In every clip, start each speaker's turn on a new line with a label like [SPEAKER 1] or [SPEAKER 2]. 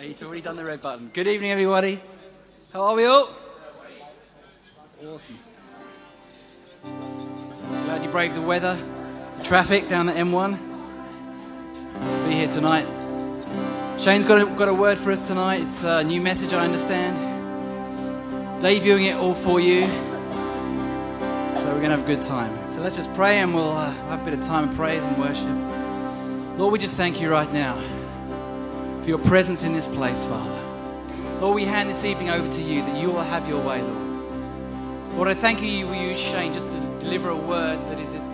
[SPEAKER 1] He's already done the red button. Good evening, everybody. How are we all? Awesome. Glad you braved the weather, the traffic down the M1 to be here tonight. Shane's got a, got a word for us tonight. It's a new message, I understand. Debuting it all for you. So we're going to have a good time. So let's just pray and we'll uh, have a bit of time of praise and worship. Lord, we just thank you right now for your presence in this place, Father. Lord, we hand this evening over to you that you will have your way, Lord. Lord, I thank you you will use Shane just to deliver a word that is, is,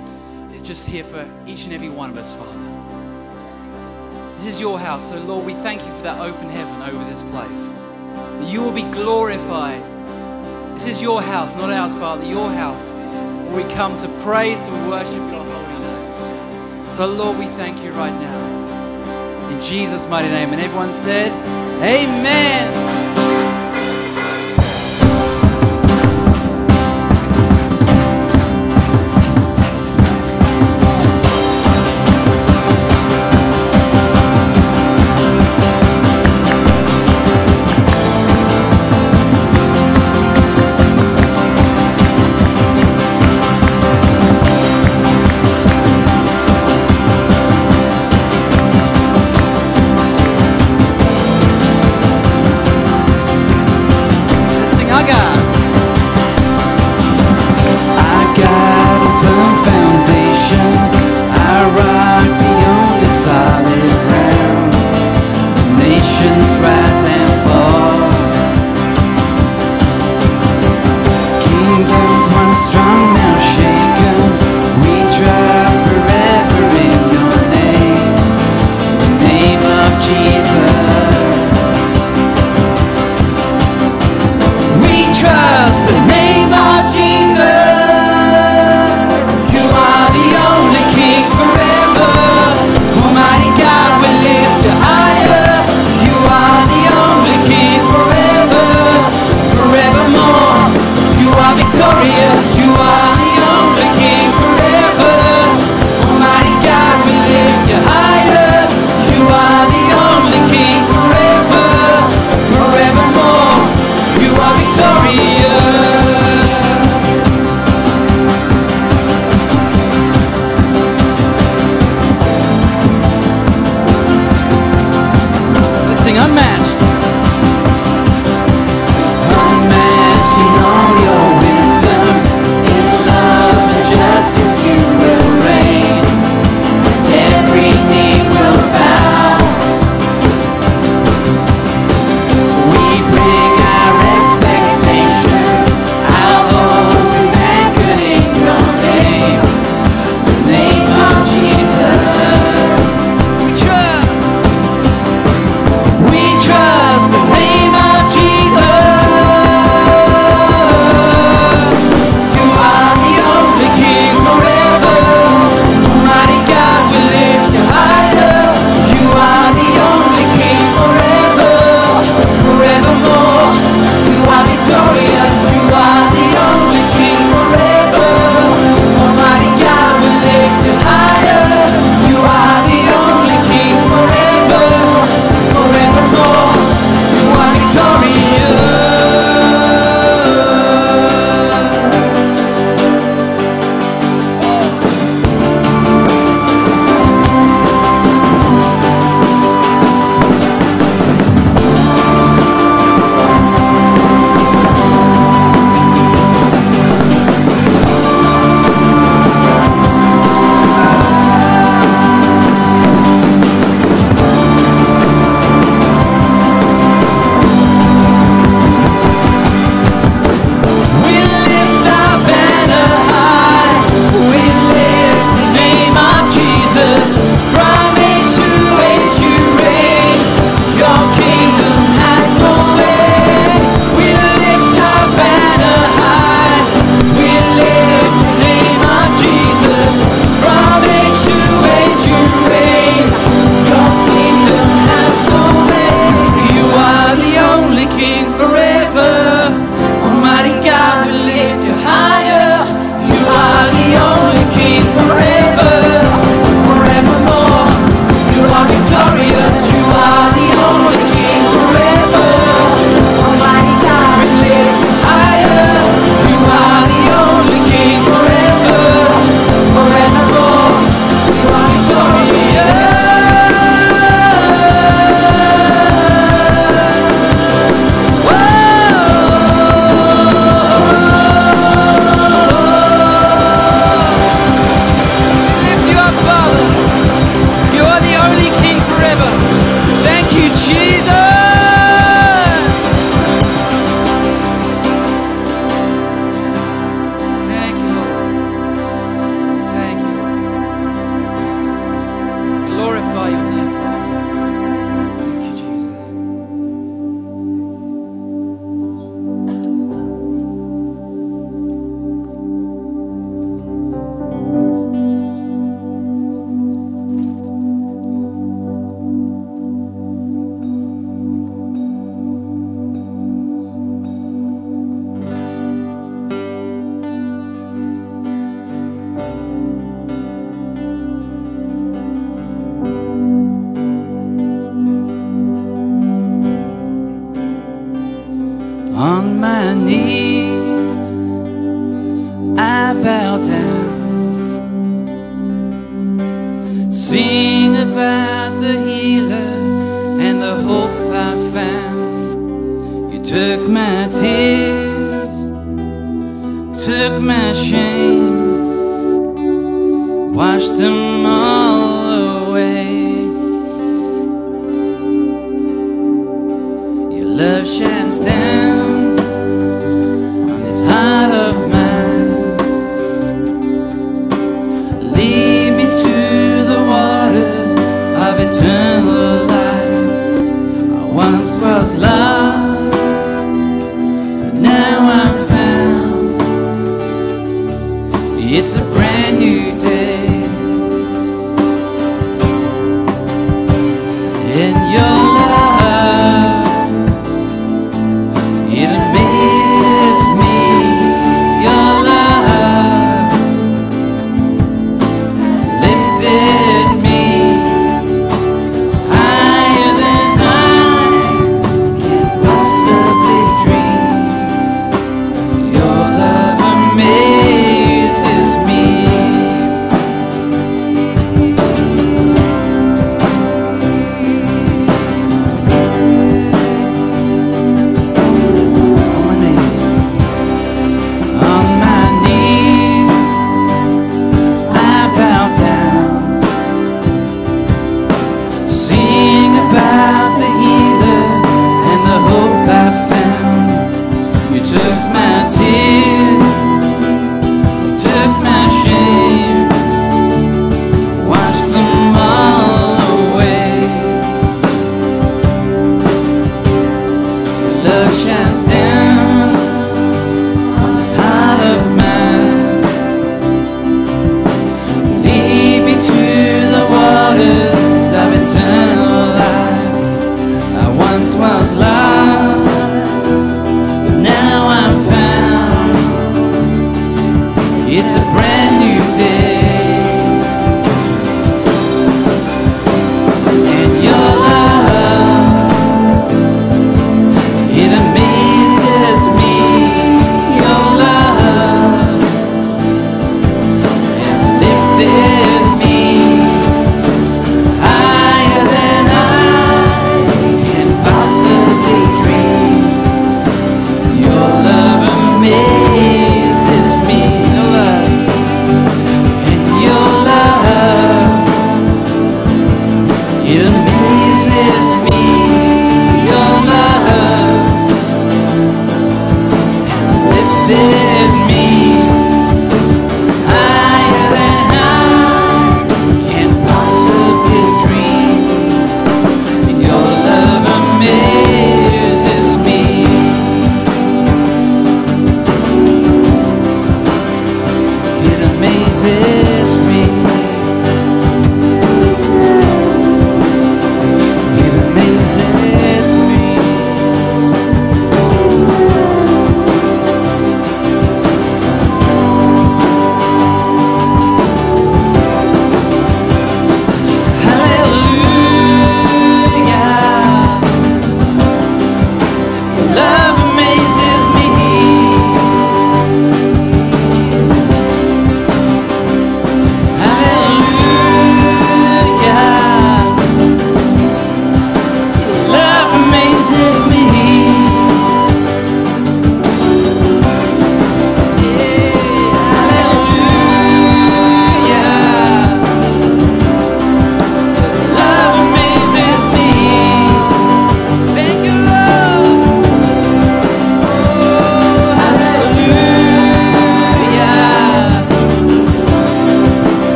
[SPEAKER 1] just here for each and every one of us, Father. This is your house, so Lord, we thank you for that open heaven over this place. You will be glorified. This is your house, not ours, Father, your house. Where we come to praise, to worship your holy name. So, Lord, we thank you right now. In Jesus' mighty name. And everyone said, Amen.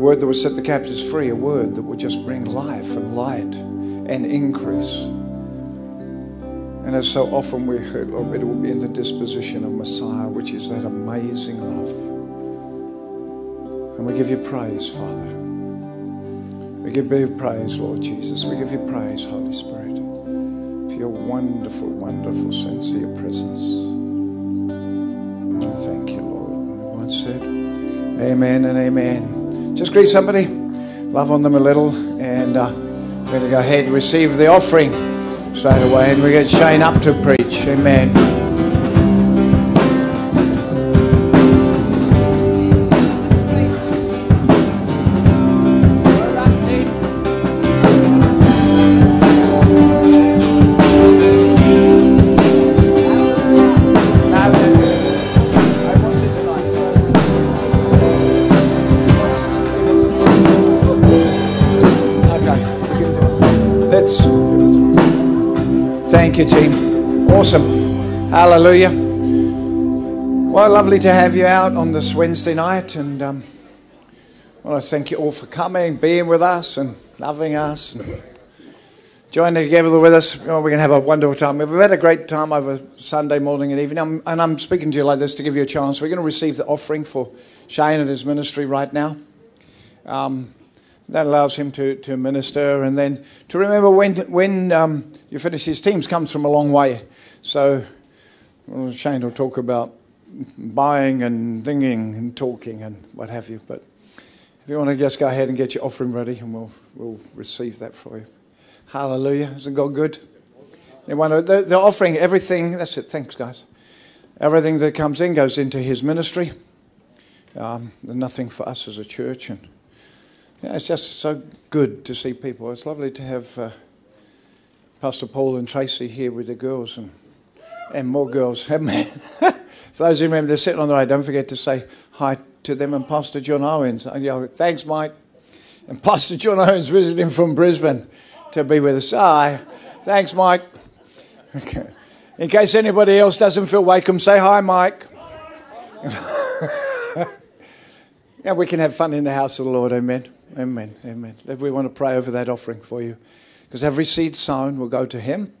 [SPEAKER 1] A
[SPEAKER 2] word that would set the captives free, a word that would just bring life and light and increase. And as so often we heard, Lord, it will be in the disposition of Messiah, which is that amazing love and we give you praise, Father. We give you praise, Lord Jesus. We give you praise, Holy Spirit, for your wonderful, wonderful sense of your presence. And thank you, Lord. And everyone said, Amen and amen. Just greet somebody, love on them a little, and uh, we're going to go ahead and receive the offering straight away. And we get Shane up to preach. Amen. Awesome. Hallelujah. Well, lovely to have you out on this Wednesday night. And um, I want to thank you all for coming, being with us, and loving us. And joining together with us. Oh, we're going to have a wonderful time. We've had a great time over Sunday morning and evening. I'm, and I'm speaking to you like this to give you a chance. We're going to receive the offering for Shane and his ministry right now. Um, that allows him to, to minister and then to remember when, when um, you finish his teams comes from a long way. So well, Shane will talk about buying and thinking and talking and what have you. But if you want to just go ahead and get your offering ready and we'll, we'll receive that for you. Hallelujah. Isn't God good? The, the offering, everything, that's it. Thanks, guys. Everything that comes in goes into his ministry. Um, nothing for us as a church. And yeah, it's just so good to see people. It's lovely to have uh, Pastor Paul and Tracy here with the girls and, and more girls. For those who remember, they're sitting on the right. Don't forget to say hi to them and Pastor John Owens. Thanks, Mike. And Pastor John Owens visiting from Brisbane to be with us. Hi. Thanks, Mike. Okay. In case anybody else doesn't feel welcome, say hi, Mike. yeah, we can have fun in the house of the Lord. Amen. Amen. Amen. We want to pray over that offering for you. Because every seed sown will go to Him,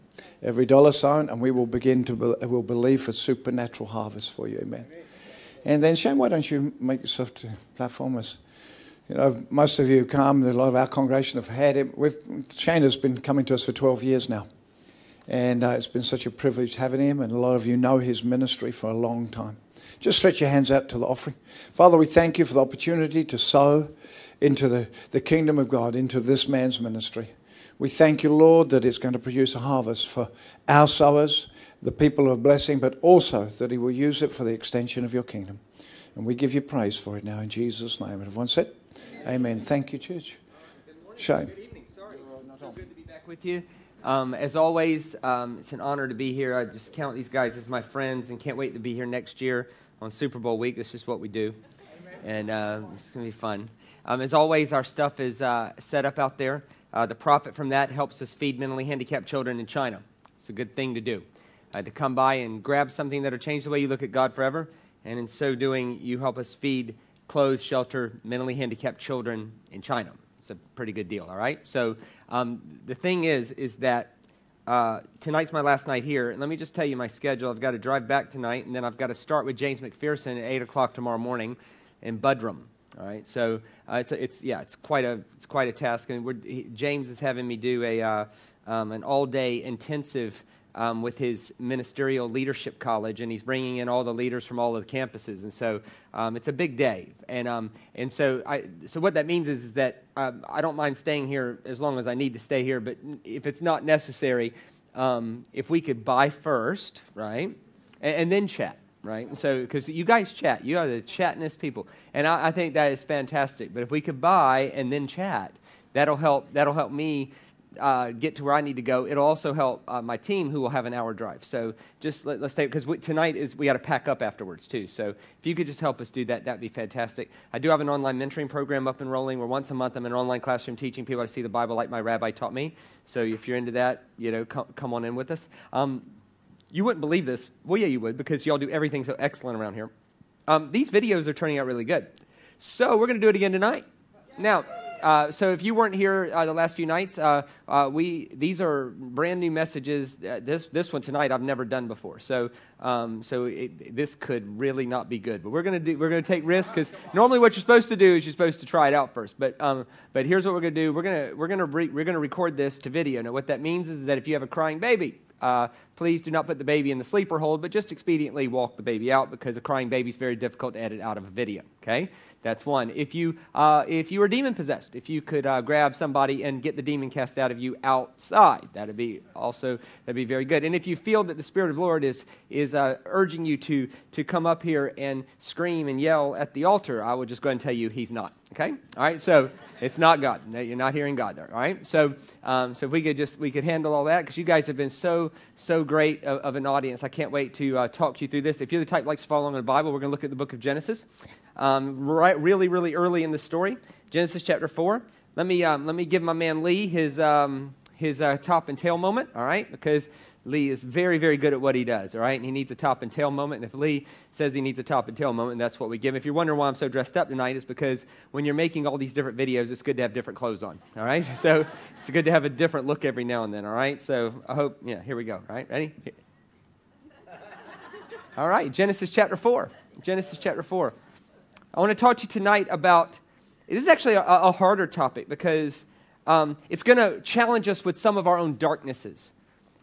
[SPEAKER 2] every dollar sown, and we will begin to be, will believe for supernatural harvest for you. Amen. And then, Shane, why don't you make yourself to platform us? You know, most of you come, a lot of our congregation have had him. We've, Shane has been coming to us for 12 years now. And uh, it's been such a privilege having him, and a lot of you know his ministry for a long time. Just stretch your hands out to the offering. Father, we thank you for the opportunity to sow into the, the kingdom of God, into this man's ministry. We thank you, Lord, that it's going to produce a harvest for our sowers, the people of blessing, but also that he will use it for the extension of your kingdom. And we give you praise for it now in Jesus' name. And everyone said, Amen. Amen. Thank you, church. Shane.
[SPEAKER 3] Good evening. Sorry. So good to be back with you. Um, as always, um, it's an honor to be here. I just count these guys as my friends and can't wait to be here next year on Super Bowl week. That's just what we do. And uh, it's going to be fun. Um, as always, our stuff is uh, set up out there. Uh, the profit from that helps us feed mentally handicapped children in China. It's a good thing to do. Uh, to come by and grab something that'll change the way you look at God forever. And in so doing, you help us feed, clothe, shelter mentally handicapped children in China. It's a pretty good deal, all right? So um, the thing is, is that uh, tonight's my last night here. And let me just tell you my schedule. I've got to drive back tonight, and then I've got to start with James McPherson at 8 o'clock tomorrow morning in Buderim. All right, so uh, it's, a, it's yeah, it's quite a it's quite a task, and he, James is having me do a uh, um, an all day intensive um, with his ministerial leadership college, and he's bringing in all the leaders from all of the campuses, and so um, it's a big day. And um, and so I so what that means is, is that um, I don't mind staying here as long as I need to stay here, but if it's not necessary, um, if we could buy first, right, and, and then chat. Right, so because you guys chat, you are the chattingest people, and I, I think that is fantastic. But if we could buy and then chat, that'll help. That'll help me uh, get to where I need to go. It'll also help uh, my team, who will have an hour drive. So just let, us stay because tonight is we got to pack up afterwards too. So if you could just help us do that, that'd be fantastic. I do have an online mentoring program up and rolling. Where once a month I'm in an online classroom teaching people how to see the Bible like my rabbi taught me. So if you're into that, you know, come, come on in with us. Um, you wouldn't believe this. Well, yeah, you would because y'all do everything so excellent around here. Um, these videos are turning out really good. So we're going to do it again tonight. Now. Uh, so if you weren't here uh, the last few nights, uh, uh we these are brand new messages. Uh, this this one tonight I've never done before. So um, so it, this could really not be good. But we're gonna do we're gonna take risks because normally what you're supposed to do is you're supposed to try it out first. But um, but here's what we're gonna do. We're gonna we're gonna re- we're gonna record this to video. Now what that means is that if you have a crying baby. Please do not put the baby in the sleeper hold, but just expediently walk the baby out because a crying baby is very difficult to edit out of a video. Okay? That's one. If you, uh, if you are demon possessed, if you could uh, grab somebody and get the demon cast out of you outside, that'd be also that'd be very good. And if you feel that the Spirit of the Lord is is uh, urging you to to come up here and scream and yell at the altar, I will just go ahead and tell you He's not. Okay. All right. So it's not God. No, You're not hearing God there. All right. So um, so if we could just we could handle all that because you guys have been so so great of, of an audience. I can't wait to uh, talk to you through this. If you're the type likes to follow along in the Bible, we're going to look at the book of Genesis um, right, really, really early in the story, Genesis chapter 4. Let me, um, let me give my man Lee his, um, his uh, top and tail moment, all right? Because Lee is very, very good at what he does, all right? And he needs a top and tail moment. And if Lee says he needs a top and tail moment, that's what we give. him. If you're wondering why I'm so dressed up tonight, it's because when you're making all these different videos, it's good to have different clothes on, all right? So it's good to have a different look every now and then, all right? So I hope, yeah, here we go, right? Ready? All right, Genesis chapter 4. Genesis chapter 4. I want to talk to you tonight about this is actually a, a harder topic because um, it's going to challenge us with some of our own darknesses.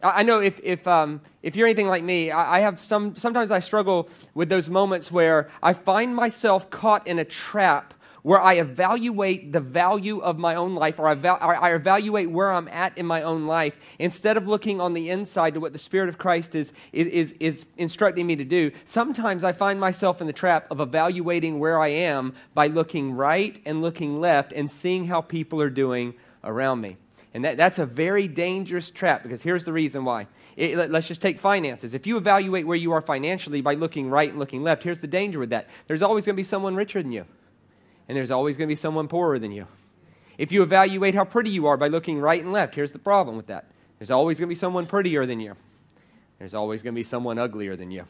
[SPEAKER 3] I, I know if, if, um, if you're anything like me, I, I have some, sometimes I struggle with those moments where I find myself caught in a trap where I evaluate the value of my own life or I, val- I, evaluate where I'm at in my own life instead of looking on the inside to what the Spirit of Christ is, is, is instructing me to do. Sometimes I find myself in the trap of evaluating where I am by looking right and looking left and seeing how people are doing around me. And that, that's a very dangerous trap because here's the reason why. It, let, let's just take finances. If you evaluate where you are financially by looking right and looking left, here's the danger with that. There's always going to be someone richer than you and there's always going to be someone poorer than you. If you evaluate how pretty you are by looking right and left, here's the problem with that there's always going to be someone prettier than you, there's always going to be someone uglier than you.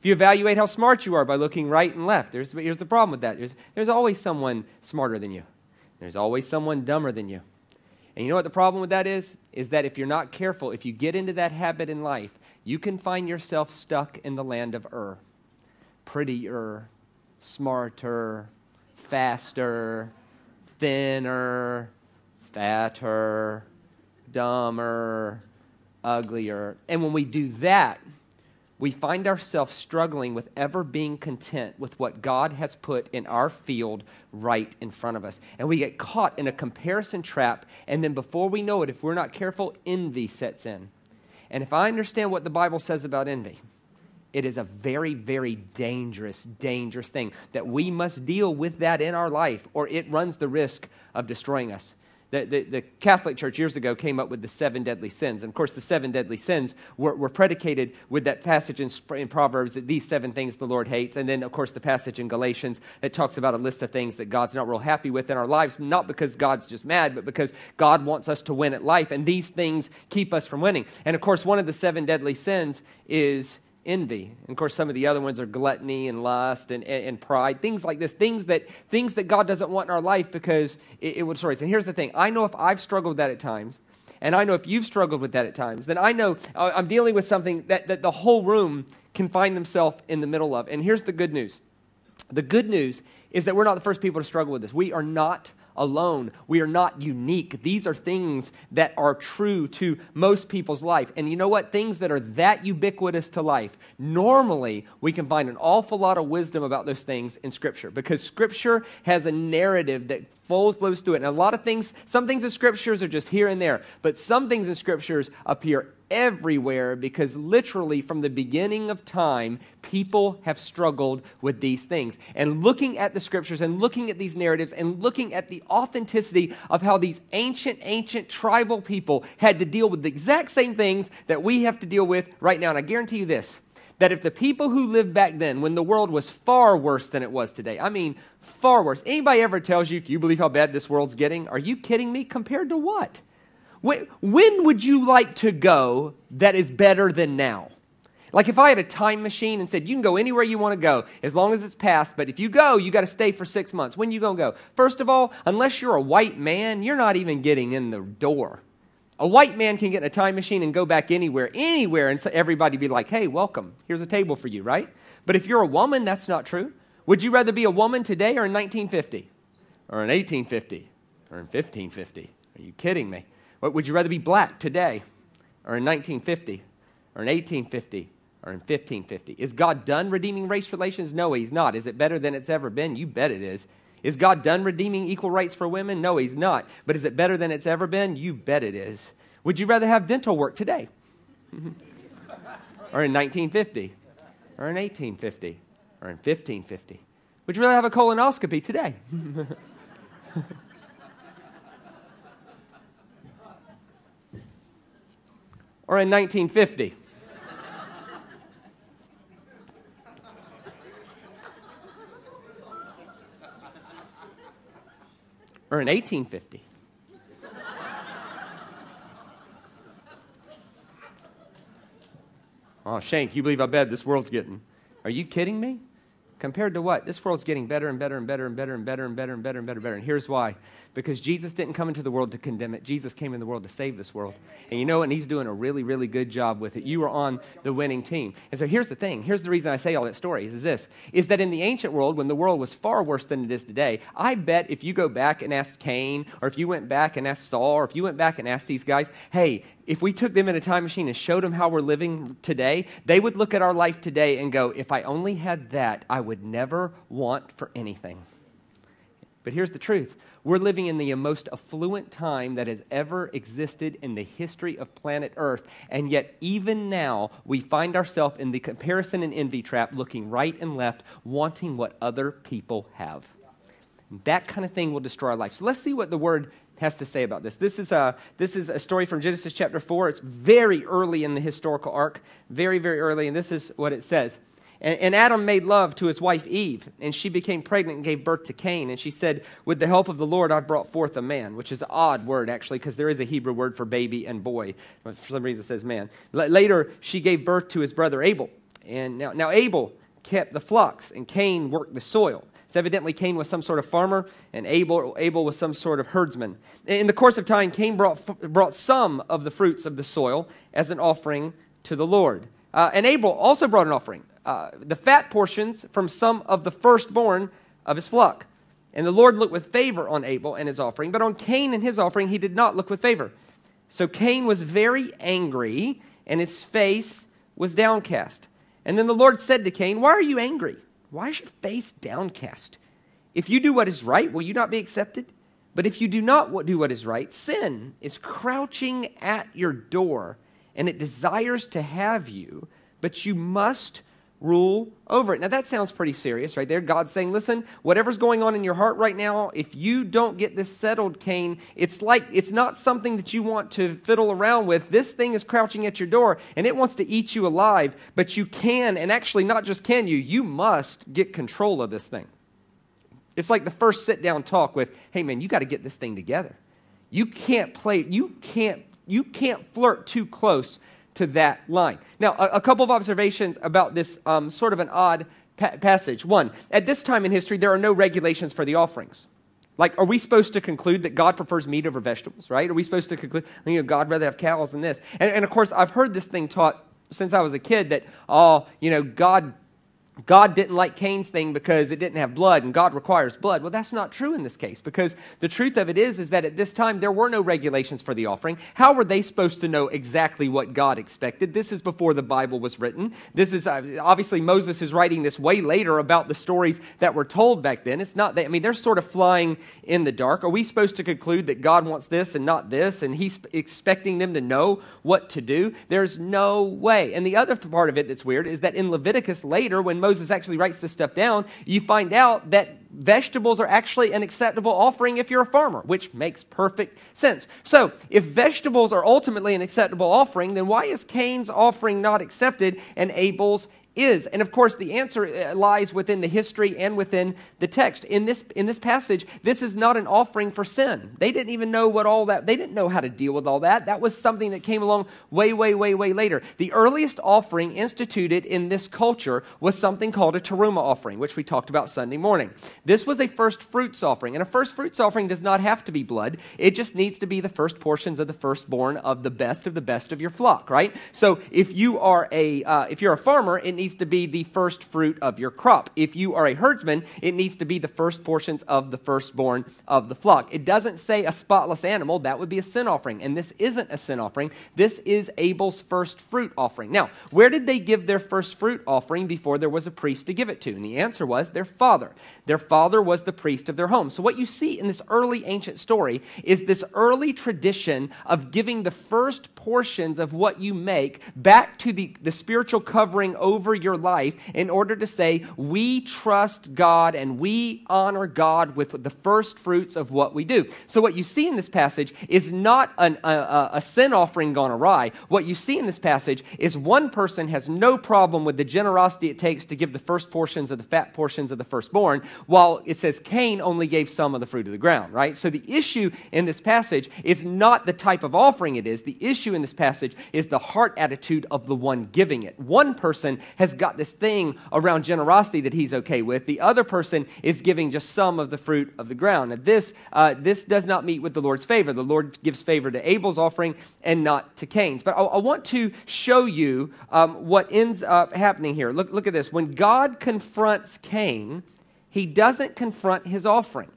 [SPEAKER 3] If you evaluate how smart you are by looking right and left, there's, here's the problem with that there's, there's always someone smarter than you, there's always someone dumber than you. And you know what the problem with that is? Is that if you're not careful, if you get into that habit in life, you can find yourself stuck in the land of Ur. Prettier, smarter, faster, thinner, fatter, dumber, uglier. And when we do that, we find ourselves struggling with ever being content with what God has put in our field right in front of us. And we get caught in a comparison trap. And then before we know it, if we're not careful, envy sets in. And if I understand what the Bible says about envy, it is a very, very dangerous, dangerous thing that we must deal with that in our life, or it runs the risk of destroying us. The, the, the, Catholic Church years ago came up with the seven deadly sins. And of course, the seven deadly sins were, were predicated with that passage in, in, Proverbs that these seven things the Lord hates. And then, of course, the passage in Galatians that talks about a list of things that God's not real happy with in our lives, not because God's just mad, but because God wants us to win at life. And these things keep us from winning. And of course, one of the seven deadly sins is envy. And of course, some of the other ones are gluttony and lust and, and, and, pride, things like this, things that, things that God doesn't want in our life because it, it would destroy us. And here's the thing I know if I've struggled with that at times, and I know if you've struggled with that at times, then I know uh, I'm dealing with something that, that the whole room can find themselves in the middle of. And here's the good news the good news is that we're not the first people to struggle with this. We are not alone. We are not unique. These are things that are true to most people's life. And you know what? Things that are that ubiquitous to life, normally we can find an awful lot of wisdom about those things in Scripture because Scripture has a narrative that flows, through it. And a lot of things, some things in Scriptures are just here and there, but some things in Scriptures appear everywhere because literally from the beginning of time, people have struggled with these things. And looking at the scriptures and looking at these narratives and looking at the authenticity of how these ancient, ancient tribal people had to deal with the exact same things that we have to deal with right now. And I guarantee you this that if the people who lived back then, when the world was far worse than it was today, I mean, far worse. Anybody ever tells you, you believe how bad this world's getting? Are you kidding me? Compared to what? When, would you like to go that is better than now? Like if I had a time machine and said, you can go anywhere you want to go as long as it's past, but if you go, you got to stay for six months. When you going to go? First of all, unless you're a white man, you're not even getting in the door. A white man can get in a time machine and go back anywhere, anywhere, and everybody be like, hey, welcome. Here's a table for you, right? But if you're a woman, that's not true. Would you rather be a woman today or in 1950? Or in 1850? Or in 1550? Are you kidding me? Would you rather be black today or in 1950 or in 1850 or in 1550? Is God done redeeming race relations? No, He's not. Is it better than it's ever been? You bet it is. Is God done redeeming equal rights for women? No, He's not. But is it better than it's ever been? You bet it is. Would you rather have dental work today? or in 1950? Or in 1850? Or in 1550? Would you rather have a colonoscopy today? or in 1950? or in 1850? Oh, Shane, you believe how bad this world's getting? Are you kidding me? Compared to what? This world's getting better and better and better and better and better and better and better and better and better. And here's why. Because Jesus didn't come into the world to condemn it. Jesus came in the world to save this world. And you know what? And he's doing a really, really good job with it. You are on the winning team. And so here's the thing. Here's the reason I say all that story is this. Is that in the ancient world, when the world was far worse than it is today, I bet if you go back and ask Cain, or if you went back and asked Saul, or if you went back and asked these guys, hey, if we took them in a time machine and showed them how we're living today, they would look at our life today and go, if I only had that, I would never want for anything. But here's the truth we're living in the most affluent time that has ever existed in the history of planet Earth. And yet, even now, we find ourselves in the comparison and envy trap, looking right and left, wanting what other people have. That kind of thing will destroy our life. So let's see what the word has to say about this. This is a, this is a story from Genesis chapter 4. It's very early in the historical arc, very, very early, and this is what it says. And, and, Adam made love to his wife Eve, and she became pregnant and gave birth to Cain. And she said, With the help of the Lord, I've brought forth a man, which is an odd word, actually, because there is a Hebrew word for baby and boy. But For some reason, it says man. L- later, she gave birth to his brother Abel. And now, now Abel kept the flocks, and Cain worked the soil. So evidently, Cain was some sort of farmer, and Abel, Abel was some sort of herdsman. In the course of time, Cain brought, brought some of the fruits of the soil as an offering to the Lord. Uh, and Abel also brought an offering uh, the fat portions from some of the firstborn of his flock. And the Lord looked with favor on Abel and his offering, but on Cain and his offering he did not look with favor. So Cain was very angry, and his face was downcast. And then the Lord said to Cain, Why are you angry? Why is your face downcast? If you do what is right, will you not be accepted? But if you do not do what is right, sin is crouching at your door, and it desires to have you, but you must rule over it. Now, that sounds pretty serious right there. God's saying, listen, whatever's going on in your heart right now, if you don't get this settled, Cain, it's like it's not something that you want to fiddle around with. This thing is crouching at your door and it wants to eat you alive, but you can, and actually, not just can you, you must get control of this thing. It's like the first sit down talk with, hey man, you got to get this thing together. You can't play, you can't, you can't flirt too close to that line. Now, a, a couple of observations about this um, sort of an odd pa- passage. One, at this time in history, there are no regulations for the offerings. Like, are we supposed to conclude that God prefers meat over vegetables, right? Are we supposed to conclude, you know, God rather have cows than this? And, and of course, I've heard this thing taught since I was a kid that, oh, you know, God God didn't like Cain's thing because it didn't have blood and God requires blood. Well, that's not true in this case because the truth of it is is that at this time there were no regulations for the offering. How were they supposed to know exactly what God expected? This is before the Bible was written. This is uh, obviously Moses is writing this way later about the stories that were told back then. It's not that I mean they're sort of flying in the dark. Are we supposed to conclude that God wants this and not this and he's expecting them to know what to do? There's no way. And the other part of it that's weird is that in Leviticus later when Moses actually writes this stuff down, you find out that vegetables are actually an acceptable offering if you're a farmer, which makes perfect sense. So, if vegetables are ultimately an acceptable offering, then why is Cain's offering not accepted and Abel's is. And of course, the answer uh, lies within the history and within the text. In this, in this passage, this is not an offering for sin. They didn't even know what all that, they didn't know how to deal with all that. That was something that came along way, way, way, way later. The earliest offering instituted in this culture was something called a teruma offering, which we talked about Sunday morning. This was a first fruits offering. And a first fruits offering does not have to be blood, it just needs to be the first portions of the firstborn of the best of the best of your flock, right? So if you are a, uh, if you're a farmer, it needs to be the first fruit of your crop. If you are a herdsman, it needs to be the first portions of the firstborn of the flock. It doesn't say a spotless animal, that would be a sin offering. And this isn't a sin offering, this is Abel's first fruit offering. Now, where did they give their first fruit offering before there was a priest to give it to? And the answer was their father. Their father was the priest of their home. So, what you see in this early ancient story is this early tradition of giving the first portions of what you make back to the, the spiritual covering over over your life in order to say, we trust God and we honor God with the first fruits of what we do. So, what you see in this passage is not an, a, a sin offering gone awry. What you see in this passage is one person has no problem with the generosity it takes to give the first portions of the fat portions of the firstborn, while it says Cain only gave some of the fruit of the ground, right? So, the issue in this passage is not the type of offering it is. The issue in this passage is the heart attitude of the one giving it. One person has got this thing around generosity that he's okay with. The other person is giving just some of the fruit of the ground. Now, this, uh, this does not meet with the Lord's favor. The Lord gives favor to Abel's offering and not to Cain's. But I, I want to show you um, what ends up happening here. Look, look at this. When God confronts Cain, he doesn't confront his offering.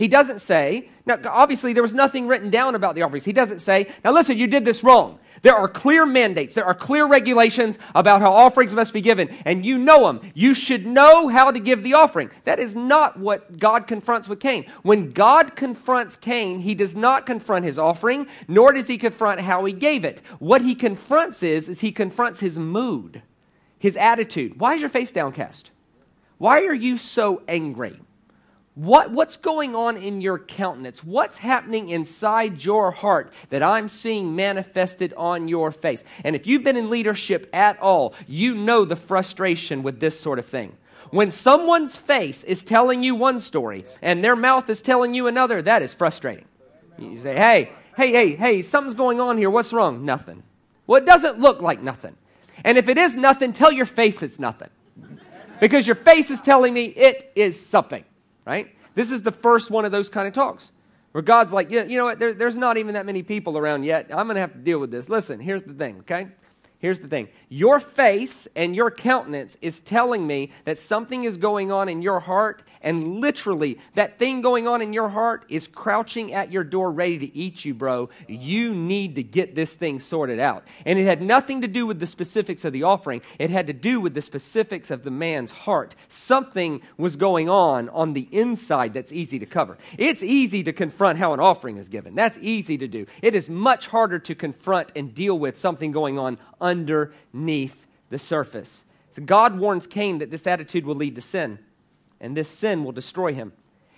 [SPEAKER 3] He doesn't say, now obviously there was nothing written down about the offerings. He doesn't say, now listen, you did this wrong. There are clear mandates, there are clear regulations about how offerings must be given, and you know them. You should know how to give the offering. That is not what God confronts with Cain. When God confronts Cain, he does not confront his offering, nor does he confront how he gave it. What he confronts is, is he confronts his mood, his attitude. Why is your face downcast? Why are you so angry? What, what's going on in your countenance? What's happening inside your heart that I'm seeing manifested on your face? And if you've been in leadership at all, you know the frustration with this sort of thing. When someone's face is telling you one story and their mouth is telling you another, that is frustrating. You say, hey, hey, hey, hey, something's going on here. What's wrong? Nothing. Well, it doesn't look like nothing. And if it is nothing, tell your face it's nothing. Because your face is telling me it is something, right? This is the first one of those kind of talks where God's like, yeah, you know what, there, there's not even that many people around yet. I'm going to have to deal with this. Listen, here's the thing, okay? Here's the thing your face and your countenance is telling me that something is going on in your heart, and literally, that thing going on in your heart is crouching at your door ready to eat you, bro. You need to get this thing sorted out. And it had nothing to do with the specifics of the offering, it had to do with the specifics of the man's heart. Something was going on on the inside that's easy to cover. It's easy to confront how an offering is given, that's easy to do. It is much harder to confront and deal with something going on underneath the surface. So God warns Cain that this attitude will lead to sin, and this sin will destroy him.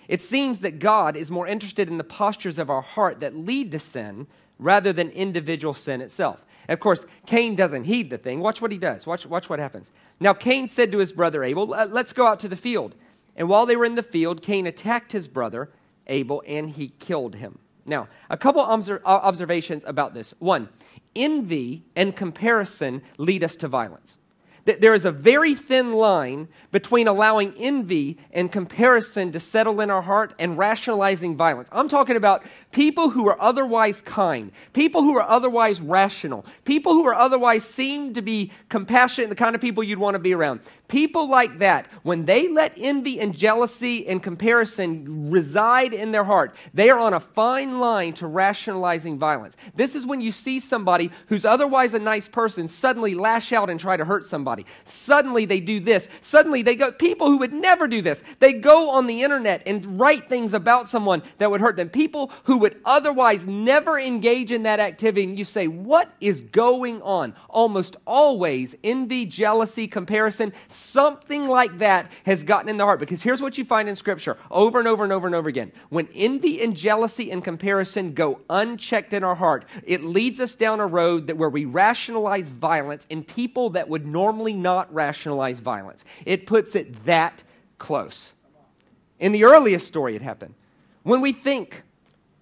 [SPEAKER 3] It seems that God is more interested in the postures of our heart that lead to sin rather than individual sin itself. of course, Cain doesn't heed the thing. Watch what he does. Watch, watch what happens. Now, Cain said to his brother Abel, Let's go out to the field. And while they were in the field, Cain attacked his brother Abel and he killed him. Now, a couple observations about this. One, envy and comparison lead us to violence. There is a very thin line between allowing envy and comparison to settle in our heart and rationalizing violence. I'm talking about people who are otherwise kind, people who are otherwise rational, people who are otherwise seem to be compassionate, the kind of people you'd want to be around. People like that, when they let envy and jealousy and comparison reside in their heart, they are on a fine line to rationalizing violence. This is when you see somebody who's otherwise a nice person suddenly lash out and try to hurt somebody. Suddenly they do this. Suddenly they go, people who would never do this, they go on the internet and write things about someone that would hurt them. People who would otherwise never engage in that activity. And you say, what is going on? Almost always envy, jealousy, comparison Something like that has gotten in the heart. Because here's what you find in Scripture over and over and over and over again. When envy and jealousy and comparison go unchecked in our heart, it leads us down a road that where we rationalize violence in people that would normally not rationalize violence. It puts it that close. In the earliest story, it happened. When we think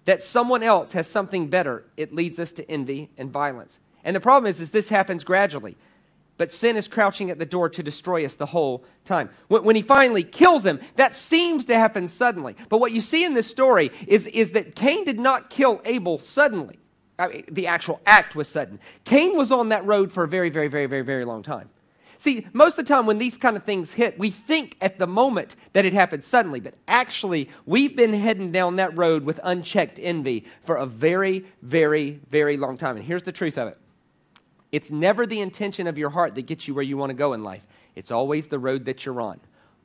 [SPEAKER 3] that someone else has something better, it leads us to envy and violence. And the problem is, is this happens gradually. But sin is crouching at the door to destroy us the whole time. When, he finally kills him, that seems to happen suddenly. But what you see in this story is, is that Cain did not kill Abel suddenly. I mean, the actual act was sudden. Cain was on that road for a very, very, very, very, very long time. See, most of the time when these kind of things hit, we think at the moment that it happened suddenly, but actually, we've been heading down that road with unchecked envy for a very, very, very long time. And here's the truth of it it's never the intention of your heart that gets you where you want to go in life. It's always the road that you're on.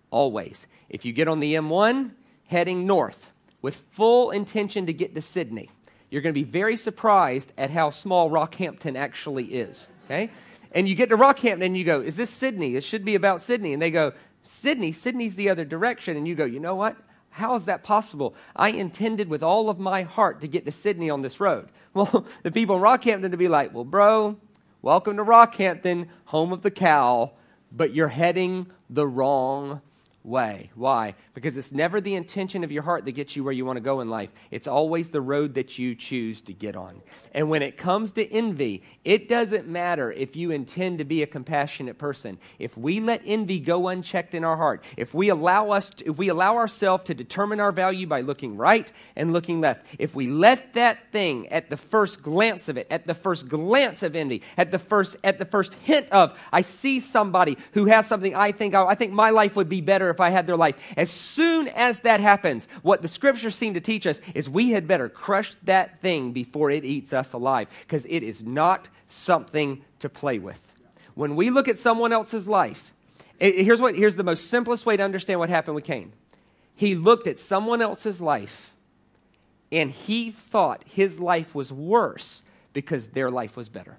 [SPEAKER 3] Always. If you get on the M1 heading north with full intention to get to Sydney, you're going to be very surprised at how small Rockhampton actually is. Okay? And you get to Rockhampton and you go, Is this Sydney? It should be about Sydney. And they go, Sydney? Sydney's the other direction. And you go, You know what? How is that possible? I intended with all of my heart to get to Sydney on this road. Well, the people in Rockhampton to be like, Well, bro, Welcome to Rockhampton, home of the cow, but you're heading the wrong way. Why? Because it's never the intention of your heart that gets you where you want to go in life. It's always the road that you choose to get on. And when it comes to envy, it doesn't matter if you intend to be a compassionate person. If we let envy go unchecked in our heart, if we allow us to, if we allow ourselves to determine our value by looking right and looking left, if we let that thing at the first glance of it, at the first glance of envy, at the first at the first hint of I see somebody who has something I think I, I think my life would be better if I had their life. As soon as that happens, what the scriptures seem to teach us is we had better crush that thing before it eats us alive because it is not something to play with. When we look at someone else's life, it, here's, what, here's the most simplest way to understand what happened with Cain. He looked at someone else's life and he thought his life was worse because their life was better.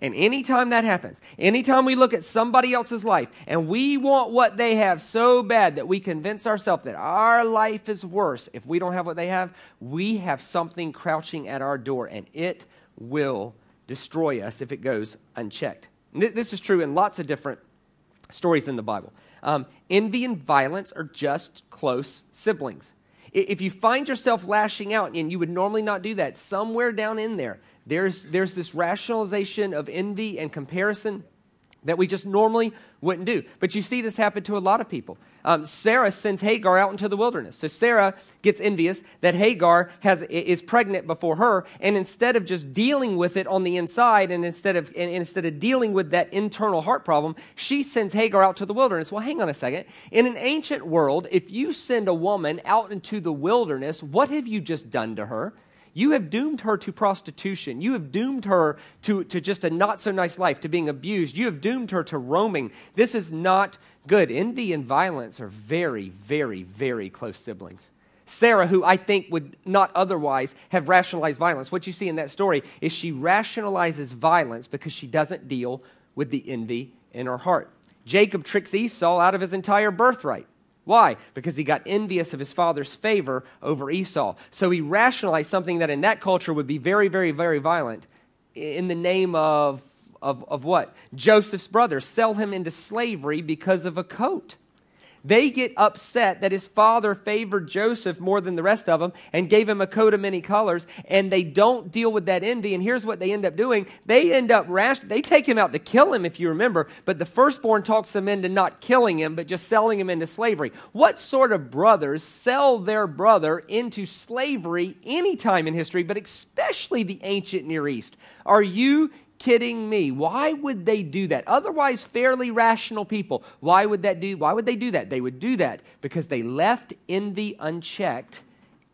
[SPEAKER 3] And anytime that happens, anytime we look at somebody else's life and we want what they have so bad that we convince ourselves that our life is worse if we don't have what they have, we have something crouching at our door and it will destroy us if it goes unchecked. This is true in lots of different stories in the Bible. Um, envy and violence are just close siblings. If you find yourself lashing out, and you would normally not do that, somewhere down in there, there's, there's this rationalization of envy and comparison that we just normally wouldn't do. But you see this happen to a lot of people. Um, Sarah sends Hagar out into the wilderness. So Sarah gets envious that Hagar has, is pregnant before her, and instead of just dealing with it on the inside, and instead of, and instead of dealing with that internal heart problem, she sends Hagar out to the wilderness. Well, hang on a second. In an ancient world, if you send a woman out into the wilderness, what have you just done to her? You have doomed her to prostitution. You have doomed her to, to just a not so nice life, to being abused. You have doomed her to roaming. This is not good. Envy and violence are very, very, very close siblings. Sarah, who I think would not otherwise have rationalized violence, what you see in that story is she rationalizes violence because she doesn't deal with the envy in her heart. Jacob tricks Esau out of his entire birthright. Why? Because he got envious of his father's favor over Esau. So he rationalized something that in that culture would be very, very, very violent in the name of, of, of what? Joseph's brother. sell him into slavery because of a coat. They get upset that his father favored Joseph more than the rest of them and gave him a coat of many colors, and they don't deal with that envy. And here's what they end up doing they end up rash, they take him out to kill him, if you remember, but the firstborn talks them into not killing him, but just selling him into slavery. What sort of brothers sell their brother into slavery any time in history, but especially the ancient Near East? Are you kidding me? Why would they do that? Otherwise, fairly rational people. Why would that do? Why would they do that? They would do that because they left envy unchecked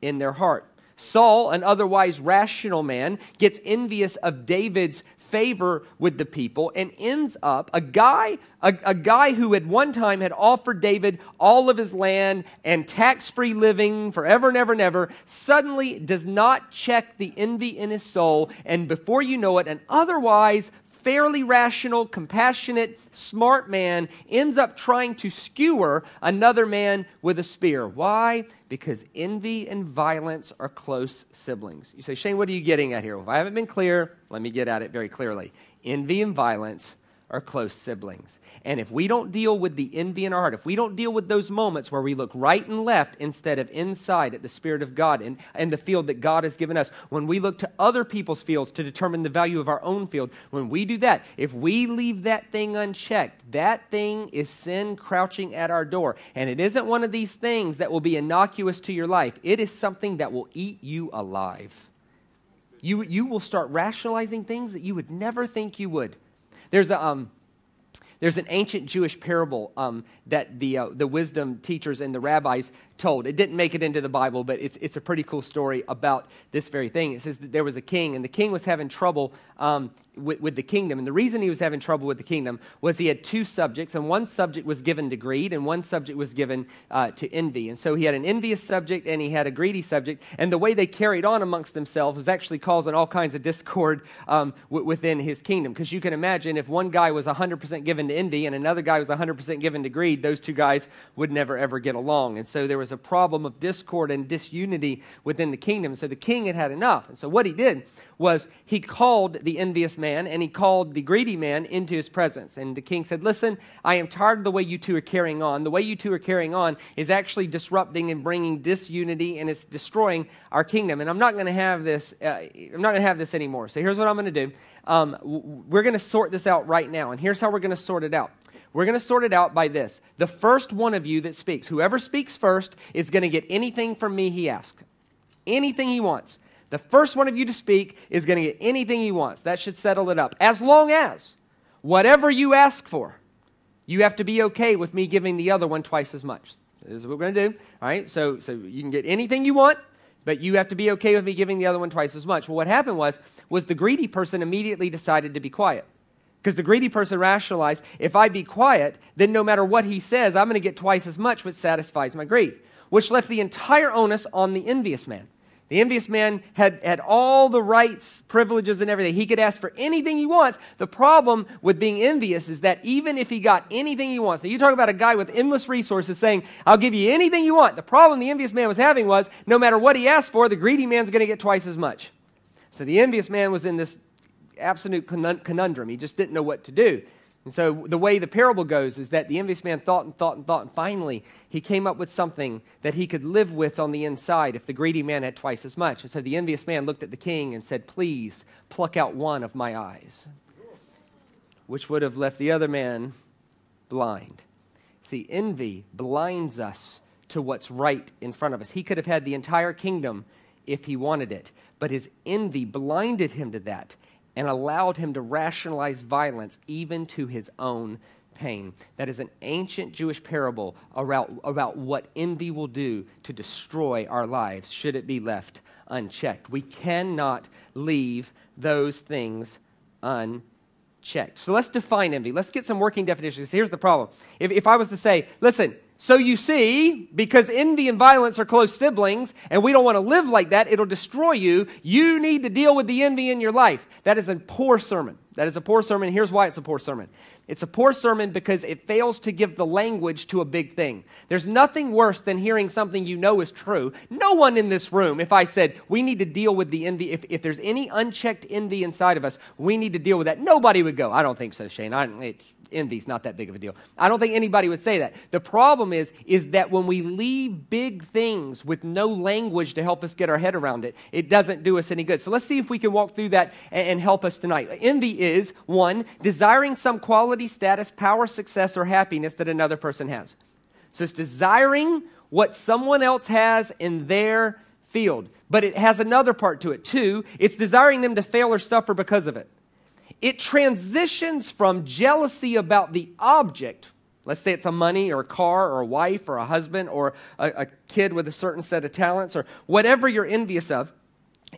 [SPEAKER 3] in their heart. Saul, an otherwise rational man, gets envious of David's favor with the people and ends up a guy a, a guy who at one time had offered david all of his land and tax-free living forever and ever and ever suddenly does not check the envy in his soul. And before you know it an otherwise fairly rational, compassionate, smart man ends up trying to skewer another man with a spear. Why? Because envy and violence are close siblings. You say, Shane, what are you getting at here? Well, if I haven't been clear, let me get at it very clearly. Envy and violence are close siblings. And if we don't deal with the envy in our heart, if we don't deal with those moments where we look right and left instead of inside at the Spirit of God and, and the field that God has given us, when we look to other people's fields to determine the value of our own field, when we do that, if we leave that thing unchecked, that thing is sin crouching at our door. And it isn't one of these things that will be innocuous to your life, it is something that will eat you alive. You, you will start rationalizing things that you would never think you would. There's a, um, there's an ancient Jewish parable um, that the, uh, the wisdom teachers and the rabbis told. It didn't make it into the Bible, but it's, it's a pretty cool story about this very thing. It says that there was a king, and the king was having trouble um, with, with, the kingdom. And the reason he was having trouble with the kingdom was he had two subjects, and one subject was given to greed, and one subject was given uh, to envy. And so he had an envious subject, and he had a greedy subject. And the way they carried on amongst themselves was actually causing all kinds of discord um, w- within his kingdom. Because you can imagine if one guy was 100% given to envy and another guy was 100% given to greed, those two guys would never, ever get along. And so there was a problem of discord and disunity within the kingdom. So the king had had enough. And so what he did was he called the envious man and he called the greedy man into his presence. And the king said, Listen, I am tired of the way you two are carrying on. The way you two are carrying on is actually disrupting and bringing disunity and it's destroying our kingdom. And I'm not going to have this, uh, I'm not going to have this anymore. So here's what I'm going to do. Um, we're going to sort this out right now. And here's how we're going to sort it out. We're going to sort it out by this. The first one of you that speaks, whoever speaks first, is going to get anything from me he asks. Anything he wants. The first one of you to speak is going to get anything he wants. That should settle it up. As long as whatever you ask for, you have to be okay with me giving the other one twice as much. This is what we're going to do. All right? So, so you can get anything you want, but you have to be okay with me giving the other one twice as much. Well, what happened was, was the greedy person immediately decided to be quiet. Because the greedy person rationalized if I be quiet, then no matter what he says, I'm going to get twice as much, which satisfies my greed, which left the entire onus on the envious man. The envious man had, had all the rights, privileges, and everything. He could ask for anything he wants. The problem with being envious is that even if he got anything he wants, now you talk about a guy with endless resources saying, I'll give you anything you want. The problem the envious man was having was no matter what he asked for, the greedy man's going to get twice as much. So the envious man was in this absolute conundrum. He just didn't know what to do. And so the way the parable goes is that the envious man thought and thought and thought, and finally he came up with something that he could live with on the inside if the greedy man had twice as much. And so the envious man looked at the king and said, Please pluck out one of my eyes, which would have left the other man blind. See, envy blinds us to what's right in front of us. He could have had the entire kingdom if he wanted it, but his envy blinded him to that and allowed him to rationalize violence even to his own pain. That is an ancient Jewish parable about, about what envy will do to destroy our lives should it be left unchecked. We cannot leave those things unchecked. So let's define envy. Let's get some working definitions. Here's the problem. If, if I was to say, listen, so you see, because envy and violence are close siblings, and we don't want to live like that, it'll destroy you. You need to deal with the envy in your life. That is a poor sermon. That is a poor sermon. Here's why it's a poor sermon. It's a poor sermon because it fails to give the language to a big thing. There's nothing worse than hearing something you know is true. No one in this room, if I said, we need to deal with the envy, if, if there's any unchecked envy inside of us, we need to deal with that, nobody would go, I don't think so, Shane. I, envy's not that big of a deal. I don't think anybody would say that. The problem is, is that when we leave big things with no language to help us get our head around it, it doesn't do us any good. So let's see if we can walk through that and, and help us tonight. Envy is one, desiring some quality, status, power, success, or happiness that another person has. So it's desiring what someone else has in their field. But it has another part to it, too. It's desiring them to fail or suffer because of it it transitions from jealousy about the object. Let's say it's a money or a car or a wife or a husband or a, a kid with a certain set of talents or whatever you're envious of.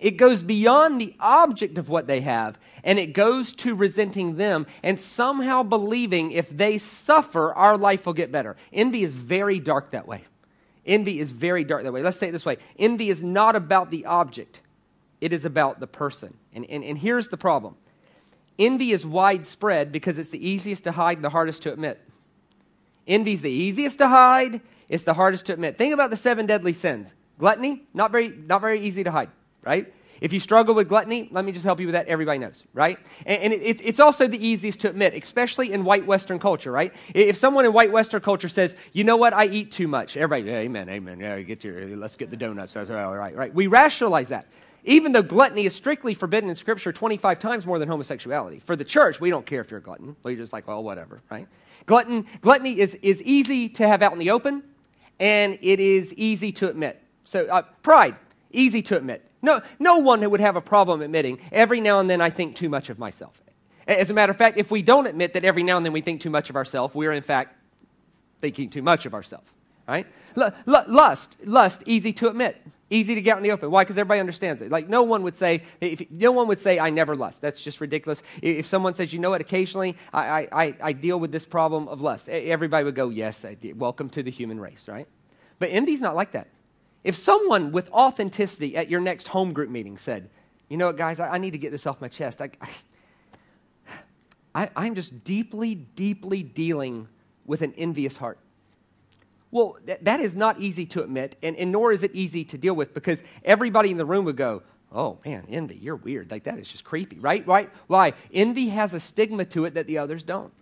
[SPEAKER 3] It goes beyond the object of what they have and it goes to resenting them and somehow believing if they suffer, our life will get better. Envy is very dark that way. Envy is very dark that way. Let's say it this way envy is not about the object, it is about the person. And, and, and here's the problem Envy is widespread because it's the easiest to hide and the hardest to admit. Envy is the easiest to hide, it's the hardest to admit. Think about the seven deadly sins. Gluttony, not very, not very easy to hide, right? If you struggle with gluttony, let me just help you with that. Everybody knows, right? And, and it, it's also the easiest to admit, especially in white Western culture, right? If someone in white Western culture says, you know what, I eat too much, everybody, amen, amen, yeah, get your, let's get the donuts. All right, right. We rationalize that even though gluttony is strictly forbidden in Scripture 25 times more than homosexuality. For the church, we don't care if you're a glutton. You're just like, well, whatever, right? Glutton, gluttony is, is easy to have out in the open, and it is easy to admit. So, uh, pride, easy to admit. No, no one would have a problem admitting, every now and then I think too much of myself. As a matter of fact, if we don't admit that every now and then we think too much of ourselves, we're in fact thinking too much of ourselves, right? L- lust, lust, easy to admit. Easy to get out in the open. Why? Because everybody understands it. Like no one would say, if, no one would say, I never lust. That's just ridiculous. If someone says, you know what, occasionally I, I, I deal with this problem of lust, everybody would go, yes, welcome to the human race, right? But envy's not like that. If someone with authenticity at your next home group meeting said, you know what, guys, I, I need to get this off my chest. I, I, I'm just deeply, deeply dealing with an envious heart. Well, th- that is not easy to admit, and, and nor is it easy to deal with because everybody in the room would go, Oh man, envy, you're weird. Like that is just creepy, right? Right? Why? Envy has a stigma to it that the others don't.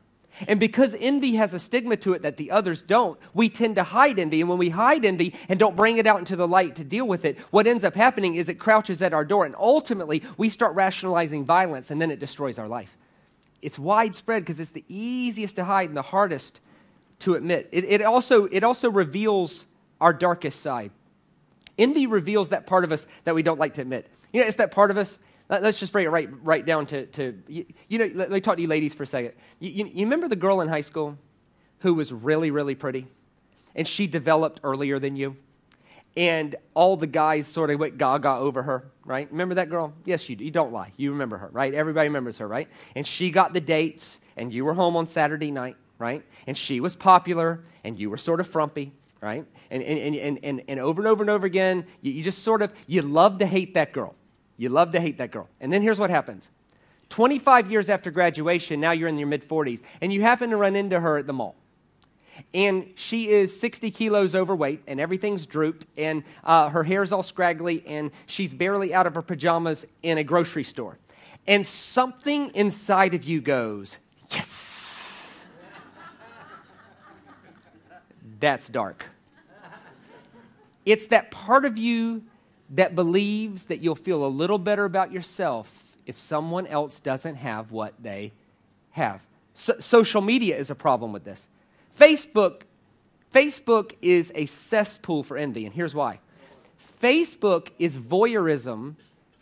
[SPEAKER 3] And because envy has a stigma to it that the others don't, we tend to hide envy. And when we hide envy and don't bring it out into the light to deal with it, what ends up happening is it crouches at our door. And ultimately, we start rationalizing violence and then it destroys our life. It's widespread because it's the easiest to hide and the hardest to admit. It, it, also, it also reveals our darkest side. Envy reveals that part of us that we don't like to admit. You know, it's that part of us. Let's just bring it right, right down to, to you, you know, let me talk to you ladies for a second. You, you, you remember the girl in high school who was really, really pretty? And she developed earlier than you? and all the guys sort of went gaga over her, right? Remember that girl? Yes, you. You don't lie. You remember her, right? Everybody remembers her, right? And she got the dates, and you were home on Saturday night, right? And she was popular, and you were sort of frumpy, right? And, and, and, and, and over and over and over again, you, you just sort of, you love to hate that girl. You love to hate that girl. And then here's what happens 25 years after graduation, now you're in your mid 40s, and you happen to run into her at the mall. And she is 60 kilos overweight, and everything's drooped, and uh, her hair's all scraggly, and she's barely out of her pajamas in a grocery store. And something inside of you goes, Yes! That's dark. It's that part of you that believes that you'll feel a little better about yourself if someone else doesn't have what they have. So, social media is a problem with this. Facebook, Facebook is a cesspool for envy, and here's why. Facebook is voyeurism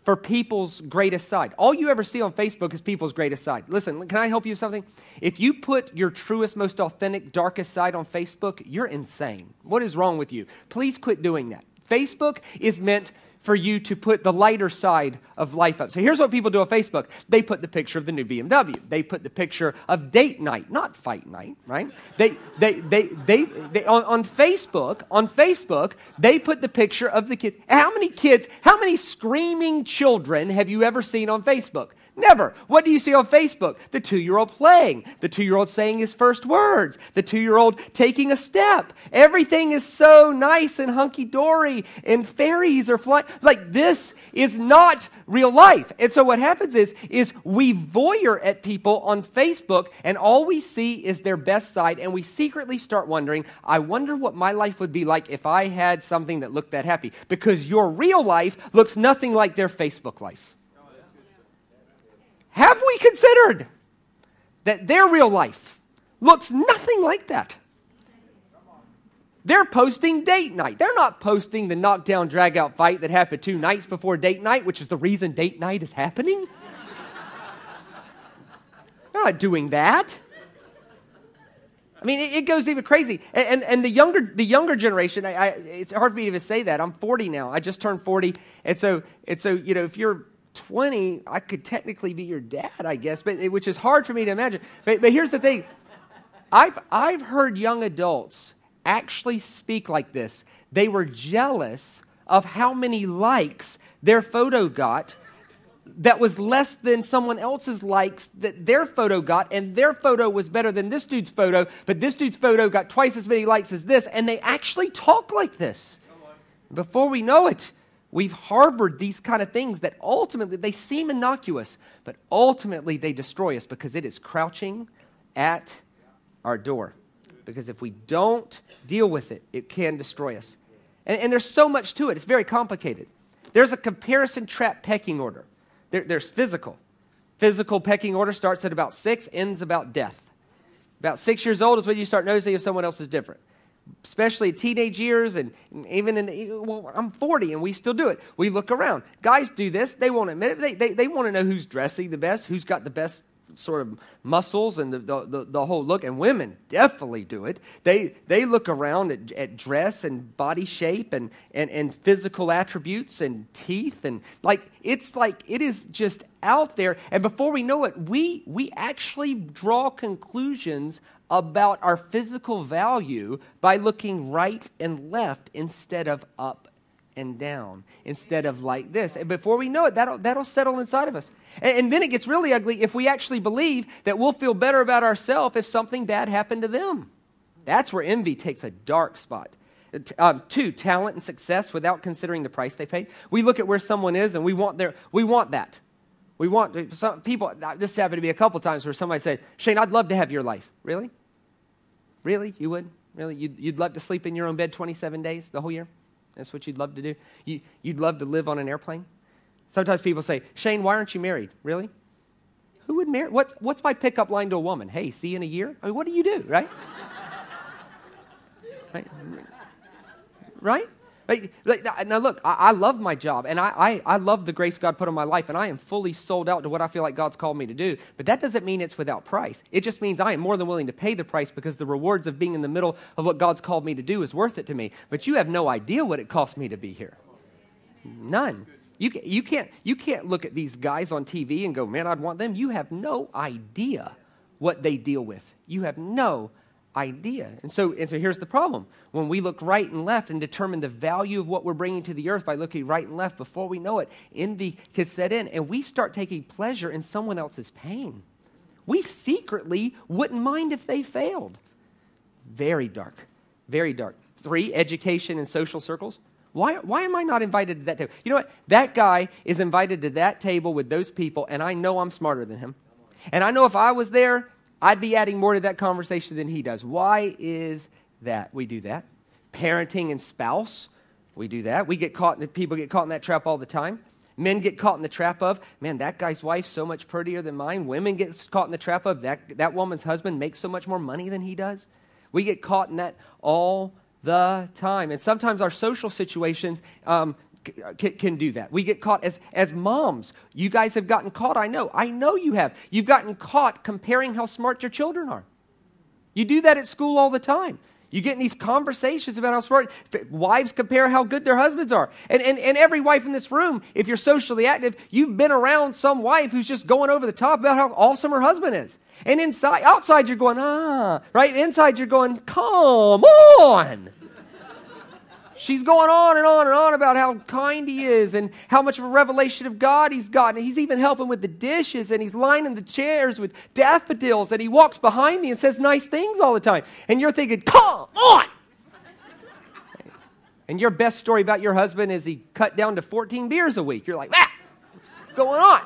[SPEAKER 3] for people's greatest side. All you ever see on Facebook is people's greatest side. Listen, can I help you with something? If you put your truest, most authentic, darkest side on Facebook, you're insane. What is wrong with you? Please quit doing that. Facebook is meant for you to put the lighter side of life up. So here's what people do on Facebook they put the picture of the new BMW, they put the picture of date night, not fight night, right? They, they, they, they, they on, on Facebook, on Facebook, they put the picture of the kids. How many kids, how many screaming children have you ever seen on Facebook? Never. What do you see on Facebook? The two year old playing, the two year old saying his first words, the two year old taking a step. Everything is so nice and hunky dory, and fairies are flying. Like, this is not real life. And so, what happens is, is we voyeur at people on Facebook, and all we see is their best side, and we secretly start wondering, I wonder what my life would be like if I had something that looked that happy. Because your real life looks nothing like their Facebook life. Have we considered that their real life looks nothing like that? They're posting date night. They're not posting the knockdown, drag out fight that happened two nights before date night, which is the reason date night is happening. They're not doing that. I mean, it, it goes even crazy. And, and, and, the, younger, the younger generation, I, I, it's hard for me to even say that. I'm 40 now. I just turned 40. And so, and so you know, if you're 20, I could technically be your dad, I guess, but eh, which is hard for me to imagine. But, but here's the thing I've, I've heard young adults actually speak like this. They were jealous of how many likes their photo got that was less than someone else's likes that their photo got, and their photo was better than this dude's photo, but this dude's photo got twice as many likes as this, and they actually talk like this. Before we know it, We've harbored these kind of things that ultimately they seem innocuous, but ultimately they destroy us because it is crouching at our door. Because if we don't deal with it, it can destroy us. And, and there's so much to it, it's very complicated. There's a comparison trap pecking order, there, there's physical. Physical pecking order starts at about six, ends about death. About six years old is when you start noticing if someone else is different especially teenage years and even in well i'm 40 and we still do it. We look around. Guys do this. They won't admit it. They, they, they want to know who's dressing the best who's got the best sort of muscles and the, the, the, whole look and women definitely do it. They, they look around at, at dress and body shape and, and, and physical attributes and teeth and like it's like it is just out there. And before we know it we we actually draw conclusions about our physical value by looking right and left instead of up and down, instead of like this. And before we know it, that'll, that'll settle inside of us. And, and then it gets really ugly if we actually believe that we'll feel better about ourselves if something bad happened to them. That's where envy takes a dark spot. Uh, um, two, talent and success without considering the price they paid. We look at where someone is and we want their, we want that. We want uh, some people. Uh, this happened to be a couple times where somebody said, "Shane, I'd love to have your life." Really? Really? You would? Really? You'd, you'd love to sleep in your own bed 27 days the whole year? That's what you'd love to do? You, you'd love to live on an airplane? Sometimes people say, Shane, why aren't you married? Really? Who would marry? What, what's my pickup line to a woman? Hey, see you in a year? I mean, what do you do, right? right? Right? Now, look, I, love my job and I, I, I love the grace God put on my life, and I am fully sold out to what I feel like God's called me to do. But that doesn't mean it's without price. It just means I am more than willing to pay the price because the rewards of being in the middle of what God's called me to do is worth it to me. But you have no idea what it cost me to be here. None. You, you, can't, you can't look at these guys on TV and go, man, I'd want them. You have no idea what they deal with. You have no idea. And so, and so here's the problem. When we look right and left and determine the value of what we're bringing to the earth by looking right and left, before we know it, envy can set in and we start taking pleasure in someone else's pain. We secretly wouldn't mind if they failed. Very dark. Very dark. Three, education and social circles. Why, why am I not invited to that table? You know what? That guy is invited to that table with those people, and I know I'm smarter than him. And I know if I was there, I'd be adding more to that conversation than he does. Why is that? We do that. Parenting and spouse, we do that. We get caught, in, people get caught in that trap all the time. Men get caught in the trap of, man, that guy's wife's so much prettier than mine. Women get caught in the trap of, that, that woman's husband makes so much more money than he does. We get caught in that all the time. And sometimes our social situations um, can, can, do that. We get caught as, as moms. You guys have gotten caught, I know. I know you have. You've gotten caught comparing how smart your children are. You do that at school all the time. You get in these conversations about how smart wives compare how good their husbands are. And, and, and every wife in this room, if you're socially active, you've been around some wife who's just going over the top about how awesome her husband is. And inside, outside, you're going, ah, right? Inside, you're going, come on. She's going on and on and on about how kind he is and how much of a revelation of God he's gotten. And he's even helping with the dishes and he's lining the chairs with daffodils and he walks behind me and says nice things all the time. And you're thinking, come on! And your best story about your husband is he cut down to 14 beers a week. You're like, ah, what's going on?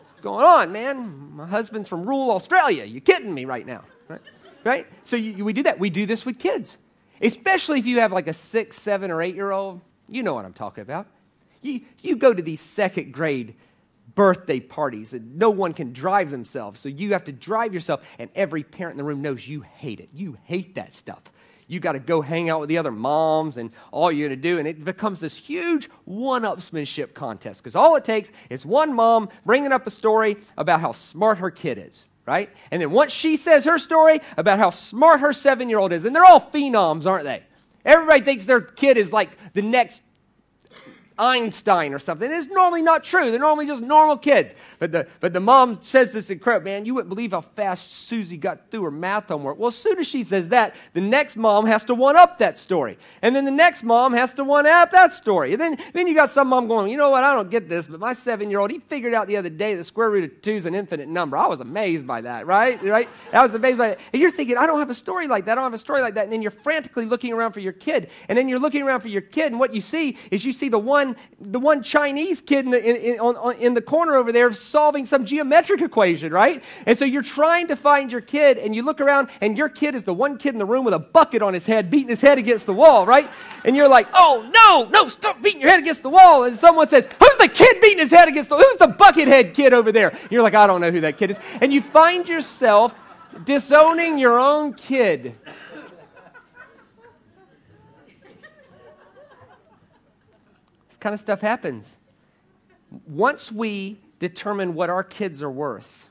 [SPEAKER 3] What's going on, man? My husband's from rural Australia. You kidding me right now? Right? right? So you, we do that. We do this with kids. Especially if you have like a six, seven, or eight year old. You know what I'm talking about. You, you go to these second grade birthday parties and no one can drive themselves. So you have to drive yourself, and every parent in the room knows you hate it. You hate that stuff. You got to go hang out with the other moms and all you're going to do. And it becomes this huge one upsmanship contest because all it takes is one mom bringing up a story about how smart her kid is right? And then once she says her story about how smart her seven year old is, and they're all phenoms, aren't they? Everybody thinks their kid is like the next Einstein or something. It's normally not true. They're normally just normal kids. But the, but the mom says this incredible, man, you wouldn't believe how fast Susie got through her math homework. Well, as soon as she says that, the next mom has to one up that story. And then the next mom has to one up that story. And then, then you got some mom going, you know what, I don't get this, but my seven year old, he figured out the other day the square root of two is an infinite number. I was amazed by that, right? Right? I was amazed by that. And you're thinking, I don't have a story like that. I don't have a story like that. And then you're frantically looking around for your kid. And then you're looking around for your kid, and what you see is you see the one, the one Chinese kid in the, in, in, on, in the corner over there solving some geometric equation, right? And so you're trying to find your kid, and you look around, and your kid is the one kid in the room with a bucket on his head, beating his head against the wall, right? And you're like, oh, no, no, stop beating your head against the wall. And someone says, who's the kid beating his head against the Who's the bucket head kid over there? And you're like, I don't know who that kid is. And you find yourself disowning your own kid. Kind of stuff happens. Once we determine what our kids are worth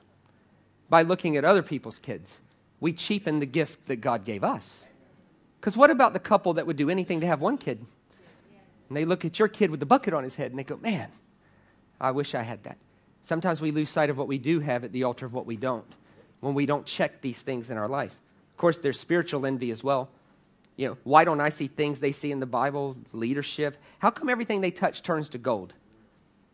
[SPEAKER 3] by looking at other people's kids, we cheapen the gift that God gave us. Because what about the couple that would do anything to have one kid? And they look at your kid with the bucket on his head and they go, man, I wish I had that. Sometimes we lose sight of what we do have at the altar of what we don't when we don't check these things in our life. Of course, there's spiritual envy as well. You know, why don't I see things they see in the Bible, leadership? How come everything they touch turns to gold?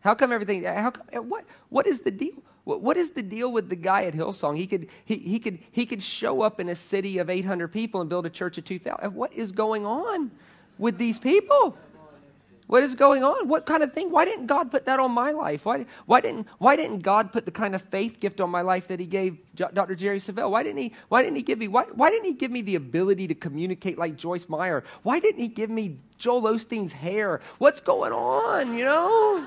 [SPEAKER 3] How come everything, how come, eh, what, what is the deal? What, what is the deal with the guy at Hillsong? He could, he, he, could, he could show up in a city of 800 people and build a church of 2,000. What is going on with these people? What is going on? What kind of thing? Why didn't God put that on my life? Why, why, didn't, why didn't God put the kind of faith gift on my life that He gave Dr. Jerry Savelle? Why didn't He, why didn't he give me why, why didn't He give me the ability to communicate like Joyce Meyer? Why didn't He give me Joel Osteen's hair? What's going on, you know?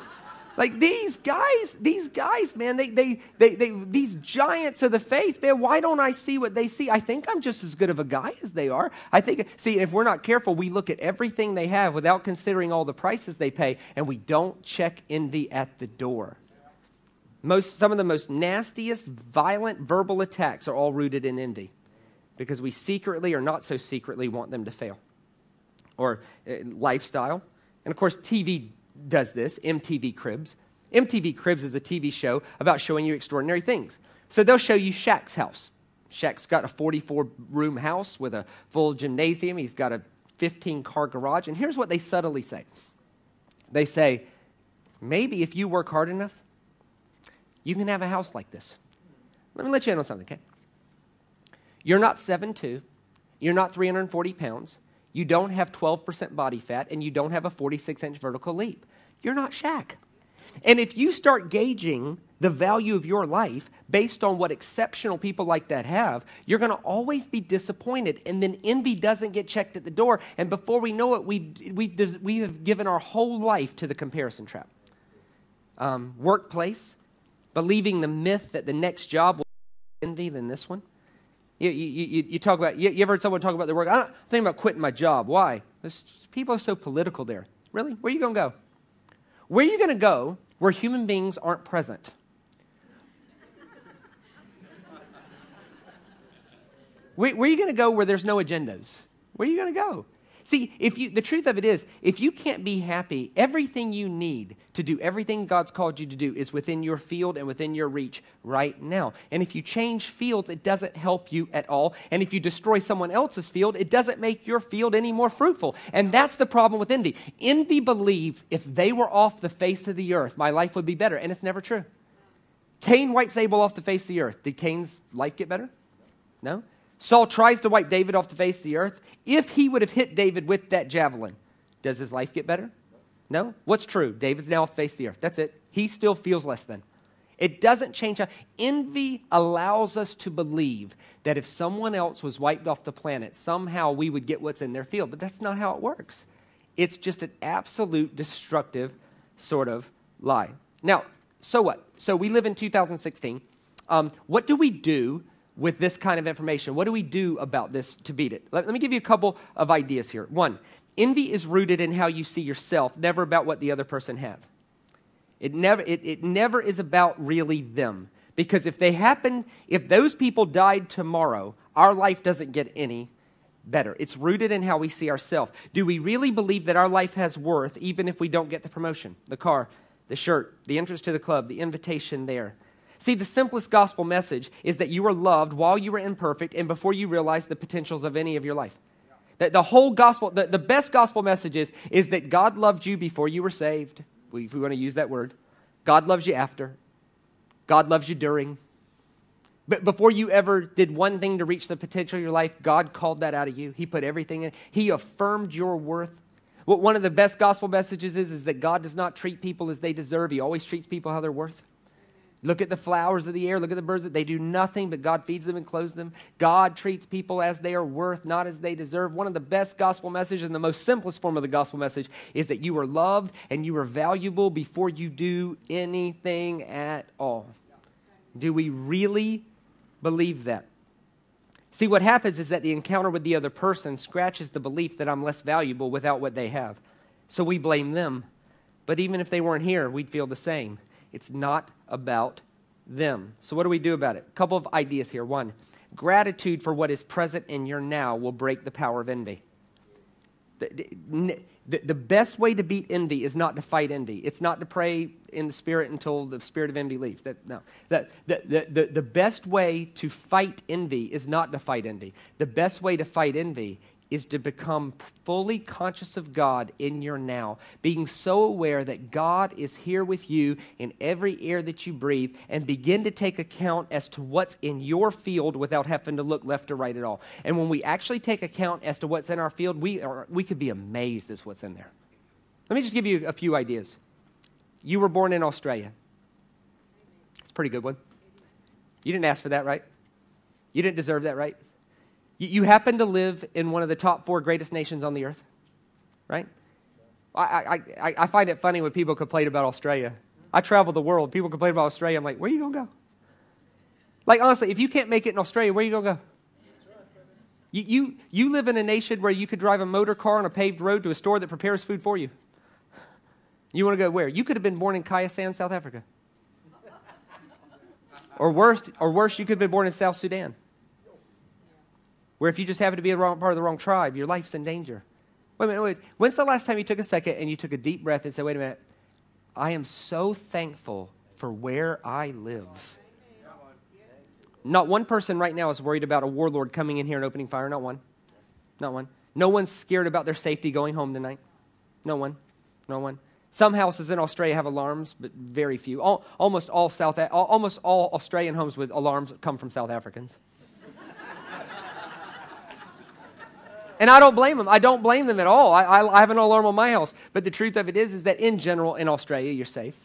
[SPEAKER 3] Like these guys, these guys, man, they, they, they, they, these giants of the faith, man, why don't I see what they see? I think I'm just as good of a guy as they are. I think, see, if we're not careful, we look at everything they have without considering all the prices they pay, and we don't check envy at the door. Most, some of the most nastiest, violent verbal attacks are all rooted in envy because we secretly or not so secretly want them to fail. Or uh, lifestyle. And of course, TV does this, MTV Cribs. MTV Cribs is a TV show about showing you extraordinary things. So they'll show you Shaq's house. Shaq's got a 44 room house with a full gymnasium. He's got a 15 car garage. And here's what they subtly say they say, maybe if you work hard enough, you can have a house like this. Let me let you in on something, okay? You're not 7'2, you're not 340 pounds, you don't have 12% body fat, and you don't have a 46 inch vertical leap. You're not Shaq. And if you start gauging the value of your life based on what exceptional people like that have, you're going to always be disappointed. And then envy doesn't get checked at the door. And before we know it, we, we, we have given our whole life to the comparison trap. Um, workplace, believing the myth that the next job will be envy than this one. You, you, you, talk about, you, you, ever heard someone talk about their work? I don't think about quitting my job. Why? This, people are so political there. Really? Where are you going to go? Where are you going to go where human beings aren't present? where, where are you going to go where there's no agendas? Where are you going to go? See, if you, the truth of it is, if you can't be happy, everything you need to do everything God's called you to do is within your field and within your reach right now. And if you change fields, it doesn't help you at all. And if you destroy someone else's field, it doesn't make your field any more fruitful. And that's the problem with envy. Envy believes if they were off the face of the earth, my life would be better. And it's never true. Cain wipes Abel off the face of the earth. Did Cain's life get better? No. Saul tries to wipe David off the face of the earth. If he would have hit David with that javelin, does his life get better? No? What's true? David's now off the face of the earth. That's it. He still feels less than. It doesn't change. Envy allows us to believe that if someone else was wiped off the planet, somehow we would get what's in their field. But that's not how it works. It's just an absolute destructive sort of lie. Now, so what? So we live in 2016. Um, what do we do with this kind of information? What do we do about this to beat it? Let, let, me give you a couple of ideas here. One, envy is rooted in how you see yourself, never about what the other person have. It never, it, it never is about really them. Because if they happen, if those people died tomorrow, our life doesn't get any better. It's rooted in how we see ourselves. Do we really believe that our life has worth even if we don't get the promotion, the car, the shirt, the entrance to the club, the invitation there? See, the simplest gospel message is that you were loved while you were imperfect and before you realized the potentials of any of your life. That the whole gospel, the, the best gospel message is, is that God loved you before you were saved, if we want to use that word. God loves you after. God loves you during. But before you ever did one thing to reach the potential of your life, God called that out of you. He put everything in. He affirmed your worth. What one of the best gospel messages is, is that God does not treat people as they deserve. He always treats people how they're worth. Look at the flowers of the air. Look at the birds. They do nothing, but God feeds them and clothes them. God treats people as they are worth, not as they deserve. One of the best gospel messages and the most simplest form of the gospel message is that you are loved and you are valuable before you do anything at all. Do we really believe that? See, what happens is that the encounter with the other person scratches the belief that I'm less valuable without what they have. So we blame them. But even if they weren't here, we'd feel the same. It's not about them. So, what do we do about it? A couple of ideas here. One, gratitude for what is present in your now will break the power of envy. The, the, the, best way to beat envy is not to fight envy. It's not to pray in the spirit until the spirit of envy leaves. That, no. The, the, the, the best way to fight envy is not to fight envy. The best way to fight envy is to become fully conscious of God in your now, being so aware that God is here with you in every air that you breathe, and begin to take account as to what's in your field without having to look left or right at all. And when we actually take account as to what's in our field, we, are, we could be amazed as what's in there. Let me just give you a few ideas. You were born in Australia. It's a pretty good one. You didn't ask for that, right? You didn't deserve that, right? You happen to live in one of the top four greatest nations on the earth, right? I, I, I find it funny when people complain about Australia. I travel the world. People complain about Australia. I'm like, where are you going to go? Like, honestly, if you can't make it in Australia, where are you going to go? You, you, you live in a nation where you could drive a motor car on a paved road to a store that prepares food for you. You want to go where? You could have been born in Kyrgyzstan, South Africa. Or worse, or worse, you could have been born in South Sudan where if you just happen to be a wrong part of the wrong tribe, your life's in danger. Wait a minute, wait. When's the last time you took a second and you took a deep breath and said, wait a minute, I am so thankful for where I live? Not one person right now is worried about a warlord coming in here and opening fire. Not one. Not one. No one's scared about their safety going home tonight. No one. No one. Some houses in Australia have alarms, but very few. All, almost all South, almost all Australian homes with alarms come from South Africans. And I don't blame them. I don't blame them at all. I, I, I, have an alarm on my house. But the truth of it is, is that in general, in Australia, you're safe.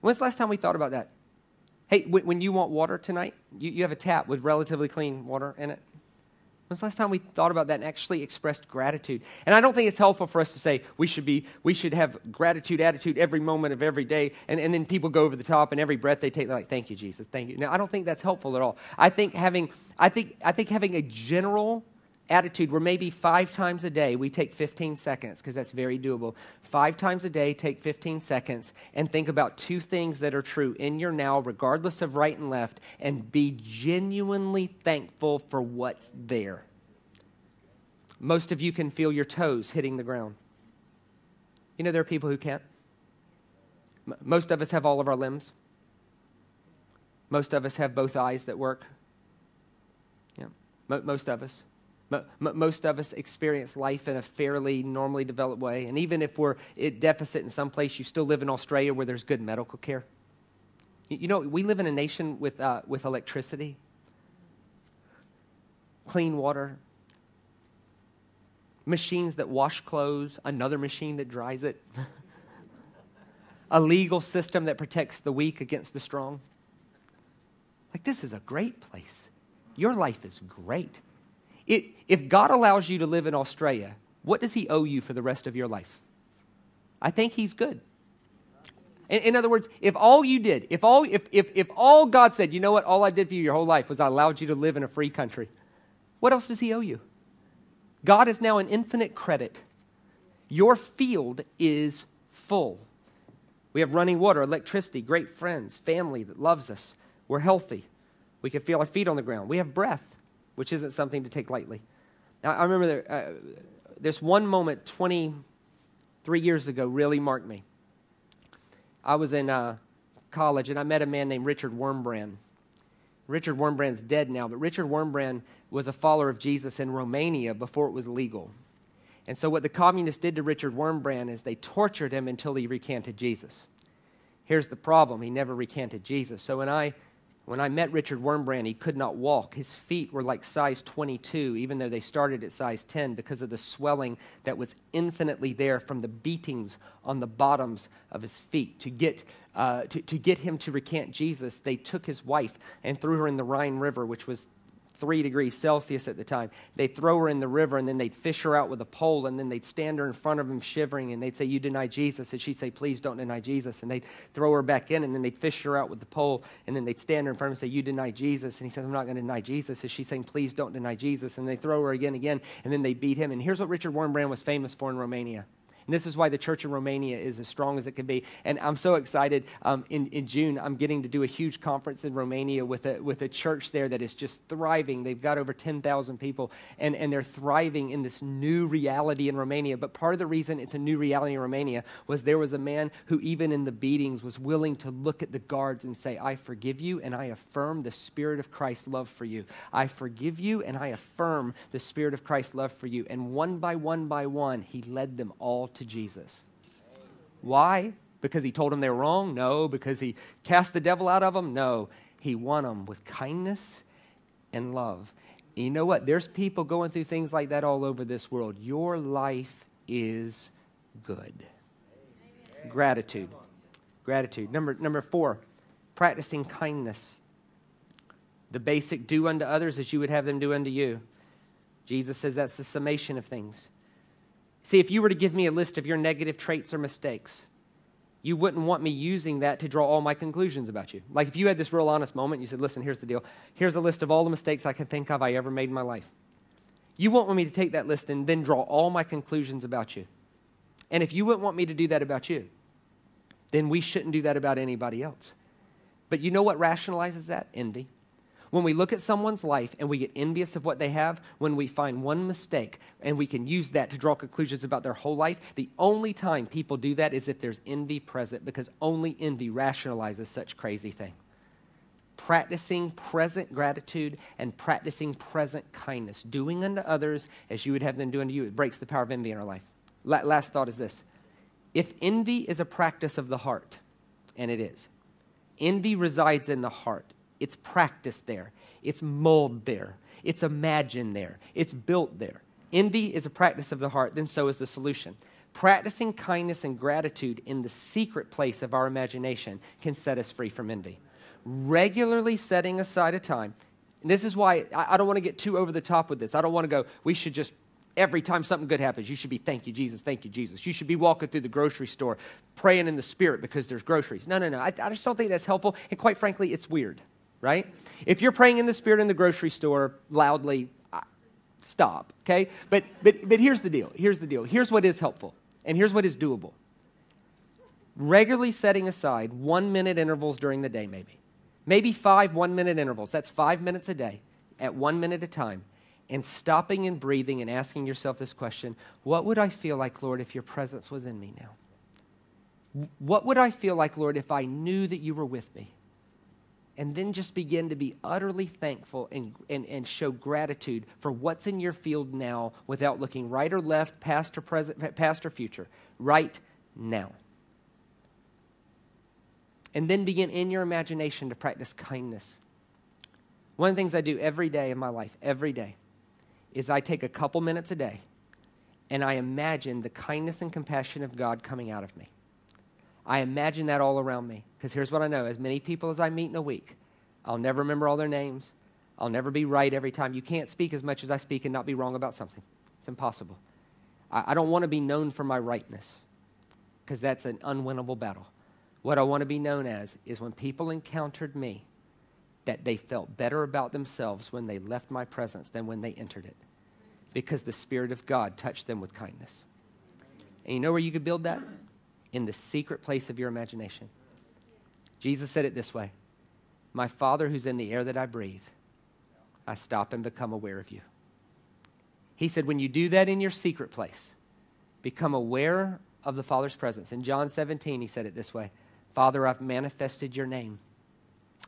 [SPEAKER 3] When's the last time we thought about that? Hey, when you want water tonight, you, you have a tap with relatively clean water in it. When's the last time we thought about that and actually expressed gratitude? And I don't think it's helpful for us to say we should be we should have gratitude attitude every moment of every day, and, and then people go over the top and every breath they take, they're like, Thank you, Jesus, thank you. Now I don't think that's helpful at all. I think having I think I think having a general attitude where maybe five times a day we take 15 seconds, because that's very doable. Five times a day, take 15 seconds and think about two things that are true in your now, regardless of right and left, and be genuinely thankful for what's there. Most of you can feel your toes hitting the ground. You know, there are people who can't. Most of us have all of our limbs. Most of us have both eyes that work. Yeah, most of us most of us experience life in a fairly normally developed way. And even if we're at deficit in some place, you still live in Australia where there's good medical care. You know, we live in a nation with, uh, with electricity, clean water, machines that wash clothes, another machine that dries it, a legal system that protects the weak against the strong. Like, this is a great place. Your life is great. It, if God allows you to live in Australia, what does He owe you for the rest of your life? I think He's good. In, in, other words, if all you did, if all, if, if, if all God said, you know what, all I did for you your whole life was I allowed you to live in a free country, what else does He owe you? God is now an infinite credit. Your field is full. We have running water, electricity, great friends, family that loves us. We're healthy. We can feel our feet on the ground. We have breath which isn't something to take lightly. I remember there, uh, this one moment 23 years ago really marked me. I was in uh, college and I met a man named Richard Wurmbrand. Richard Wurmbrand's dead now, but Richard Wurmbrand was a follower of Jesus in Romania before it was legal. And so, what the communists did to Richard Wurmbrand is they tortured him until he recanted Jesus. Here's the problem he never recanted Jesus. So, when I when I met Richard Wurmbrand, he could not walk. His feet were like size 22, even though they started at size 10, because of the swelling that was infinitely there from the beatings on the bottoms of his feet. To get, uh, to, to get him to recant Jesus, they took his wife and threw her in the Rhine River, which was three degrees Celsius at the time. They'd throw her in the river and then they'd fish her out with a pole and then they'd stand her in front of him shivering and they'd say, You deny Jesus. And she'd say, Please don't deny Jesus. And they'd throw her back in and then they'd fish her out with the pole and then they'd stand her in front of him and say, You deny Jesus. And he says, I'm not going to deny Jesus. And she's saying, Please don't deny Jesus. And they throw her again, again, and then they beat him. And here's what Richard Wurmbrand was famous for in Romania and this is why the church in Romania is as strong as it can be. And I'm so excited. Um, in, in June, I'm getting to do a huge conference in Romania with a, with a church there that is just thriving. They've got over 10,000 people, and, and they're thriving in this new reality in Romania. But part of the reason it's a new reality in Romania was there was a man who, even in the beatings, was willing to look at the guards and say, I forgive you, and I affirm the Spirit of Christ's love for you. I forgive you, and I affirm the Spirit of Christ's love for you. And one by one by one, he led them all to Jesus. Why? Because he told them they were wrong? No. Because he cast the devil out of them? No. He won them with kindness and love. And you know what? There's people going through things like that all over this world. Your life is good. Amen. Gratitude. Gratitude. Number, number four, practicing kindness. The basic do unto others as you would have them do unto you. Jesus says that's the summation of things. See, if you were to give me a list of your negative traits or mistakes, you wouldn't want me using that to draw all my conclusions about you. Like if you had this real honest moment, you said, listen, here's the deal. Here's a list of all the mistakes I can think of I ever made in my life. You won't want me to take that list and then draw all my conclusions about you. And if you wouldn't want me to do that about you, then we shouldn't do that about anybody else. But you know what rationalizes that? Envy. When we look at someone's life and we get envious of what they have, when we find one mistake and we can use that to draw conclusions about their whole life, the only time people do that is if there's envy present because only envy rationalizes such crazy thing. practicing present gratitude and practicing present kindness, doing unto others as you would have them do unto you. It breaks the power of envy in our life. La- last thought is this if envy is a practice of the heart, and it is, envy resides in the heart. It's practiced there, it's molded there, it's imagined there, it's built there. Envy is a practice of the heart, then so is the solution. Practicing kindness and gratitude in the secret place of our imagination can set us free from envy. Regularly setting aside a time, and this is why I, I don't want to get too over the top with this. I don't want to go, we should just every time something good happens, you should be, thank you, Jesus, thank you, Jesus. You should be walking through the grocery store praying in the spirit because there's groceries. No, no, no. I, I, just don't think that's helpful. And quite frankly, it's weird, right? If you're praying in the spirit in the grocery store loudly, uh, stop, okay? But, but, but here's the deal. Here's the deal. Here's what is helpful. And here's what is doable regularly setting aside one minute intervals during the day, maybe. Maybe five one minute intervals. That's five minutes a day at one minute a time. And stopping and breathing and asking yourself this question What would I feel like, Lord, if your presence was in me now? What would I feel like, Lord, if I knew that you were with me? And then just begin to be utterly thankful and, and, and show gratitude for what's in your field now without looking right or left, past or present, past or future, right now. And then begin in your imagination to practice kindness. One of the things I do every day in my life, every day, is I take a couple minutes a day and I imagine the kindness and compassion of God coming out of me. I imagine that all around me. Because here's what I know as many people as I meet in a week, I'll never remember all their names. I'll never be right every time. You can't speak as much as I speak and not be wrong about something. It's impossible. I, I don't want to be known for my rightness because that's an unwinnable battle. What I want to be known as is when people encountered me, that they felt better about themselves when they left my presence than when they entered it because the Spirit of God touched them with kindness. And you know where you could build that? In the secret place of your imagination. Jesus said it this way My Father who's in the air that I breathe, I stop and become aware of you. He said, when you do that in your secret place, become aware of the Father's presence. In John 17, he said it this way Father, I've manifested your name.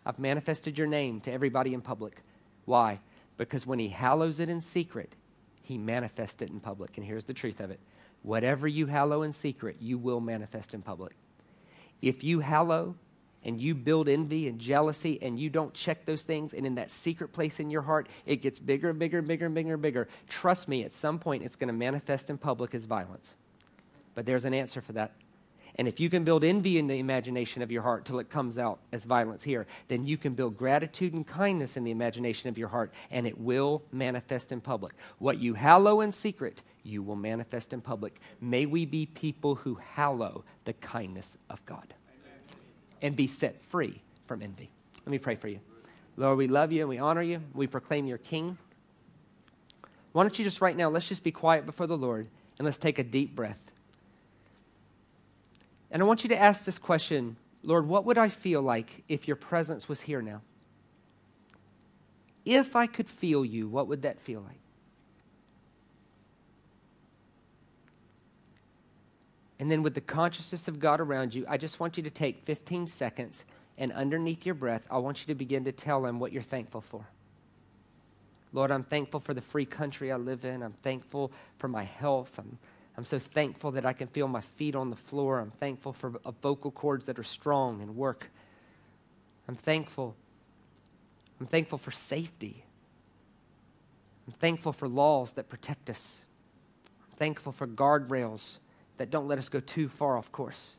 [SPEAKER 3] I've manifested your name to everybody in public. Why? Because when he hallows it in secret, he manifests it in public. And here's the truth of it Whatever you hallow in secret, you will manifest in public. If you hallow and you build envy and jealousy and you don't check those things, and in that secret place in your heart, it gets bigger and bigger and bigger and bigger and bigger, trust me, at some point it's going to manifest in public as violence. But there's an answer for that. And if you can build envy in the imagination of your heart till it comes out as violence here, then you can build gratitude and kindness in the imagination of your heart, and it will manifest in public. What you hallow in secret, you will manifest in public. May we be people who hallow the kindness of God and be set free from envy. Let me pray for you. Lord, we love you and we honor you. We proclaim your King. Why don't you just right now, let's just be quiet before the Lord and let's take a deep breath. And I want you to ask this question Lord, what would I feel like if your presence was here now? If I could feel you, what would that feel like? And then, with the consciousness of God around you, I just want you to take 15 seconds and underneath your breath, I want you to begin to tell Him what you're thankful for. Lord, I'm thankful for the free country I live in. I'm thankful for my health. I'm I'm so thankful that I can feel my feet on the floor. I'm thankful for vocal cords that are strong and work. I'm thankful. I'm thankful for safety. I'm thankful for laws that protect us. I'm thankful for guardrails that don't let us go too far off course.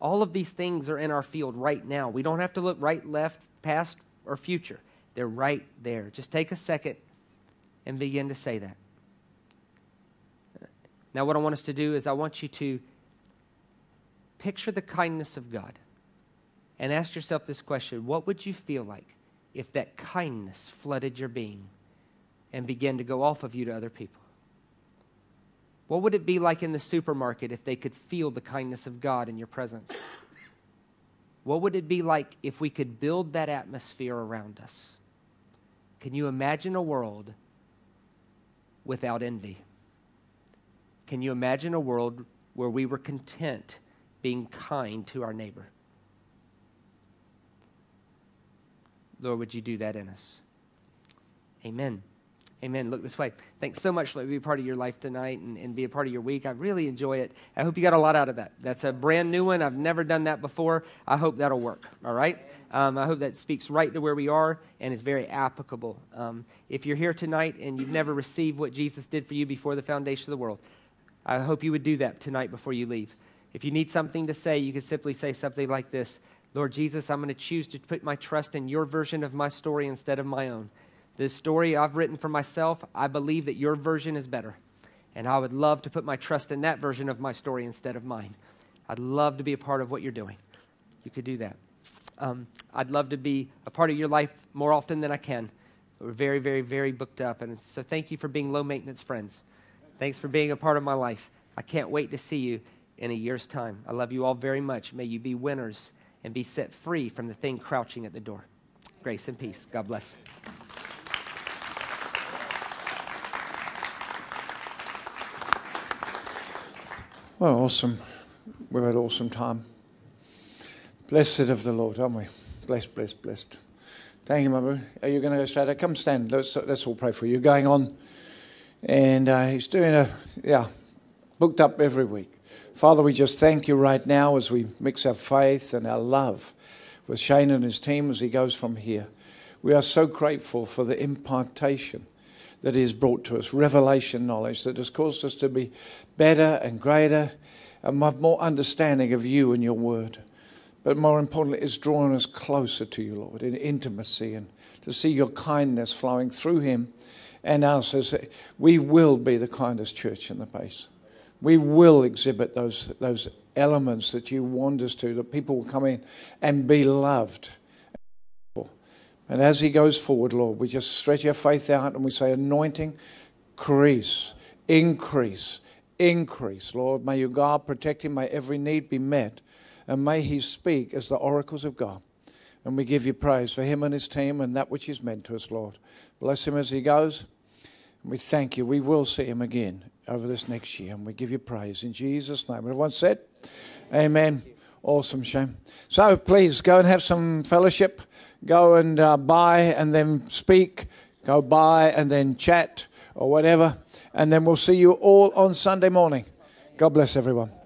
[SPEAKER 3] All of these things are in our field right now. We don't have to look right, left, past, or future. They're right there. Just take a second and begin to say that. Now, what I want us to do is I want you to picture the kindness of God and ask yourself this question What would you feel like if that kindness flooded your being and began to go off of you to other people? What would it be like in the supermarket if they could feel the kindness of God in your presence? What would it be like if we could build that atmosphere around us? Can you imagine a world without envy? Can you imagine a world where we were content being kind to our neighbor? Lord, would you do that in us? Amen. Amen. Look this way. Thanks so much for being part of your life tonight and, and be a part of your week. I really enjoy it. I hope you got a lot out of that. That's a brand new one. I've never done that before. I hope that'll work. All right? Um, I hope that speaks right to where we are and is very applicable. Um, if you're here tonight and you've never received what Jesus did for you before the foundation of the world, I hope you would do that tonight before you leave. If you need something to say, you can simply say something like this Lord Jesus, I'm going to choose to put my trust in your version of my story instead of my own. The story I've written for myself, I believe that your version is better. And I would love to put my trust in that version of my story instead of mine. I'd love to be a part of what you're doing. You could do that. Um, I'd love to be a part of your life more often than I can. We're very, very, very booked up. And so thank you for being low maintenance friends. Thanks for being a part of my life. I can't wait to see you in a year's time. I love you all very much. May you be winners and be set free from the thing crouching at the door. Grace and peace. God bless.
[SPEAKER 2] Well, awesome. We've had awesome time. Blessed of the Lord, aren't we? Blessed, blessed, blessed. Thank you, Mama. Are you going to go straight out? Come stand. Let's, let's all pray for you. Going on. And uh, he's doing a, yeah, booked up every week. Father, we just thank you right now as we mix our faith and our love with Shane and his team as he goes from here. We are so grateful for the impartation that he has brought to us, revelation knowledge that has caused us to be better and greater and have more understanding of you and your word. But more importantly, it's drawing us closer to you, Lord, in intimacy and to see your kindness flowing through him and us as we will be the kindest church in the place. We will exhibit those, those elements that you want us to, that people will come in and be loved and as he goes forward, Lord, we just stretch our faith out and we say, anointing, increase, increase, increase. Lord, may your God protect him, may every need be met, and may he speak as the oracles of God. And we give you praise for him and his team and that which he's meant to us, Lord. Bless him as he goes. And we thank you. We will see him again over this next year. And we give you praise in Jesus' name. Everyone said, Amen. Awesome, Shane. So please go and have some fellowship. Go and uh, buy and then speak. Go buy and then chat or whatever. And then we'll see you all on Sunday morning. God bless everyone.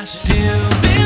[SPEAKER 4] I still be?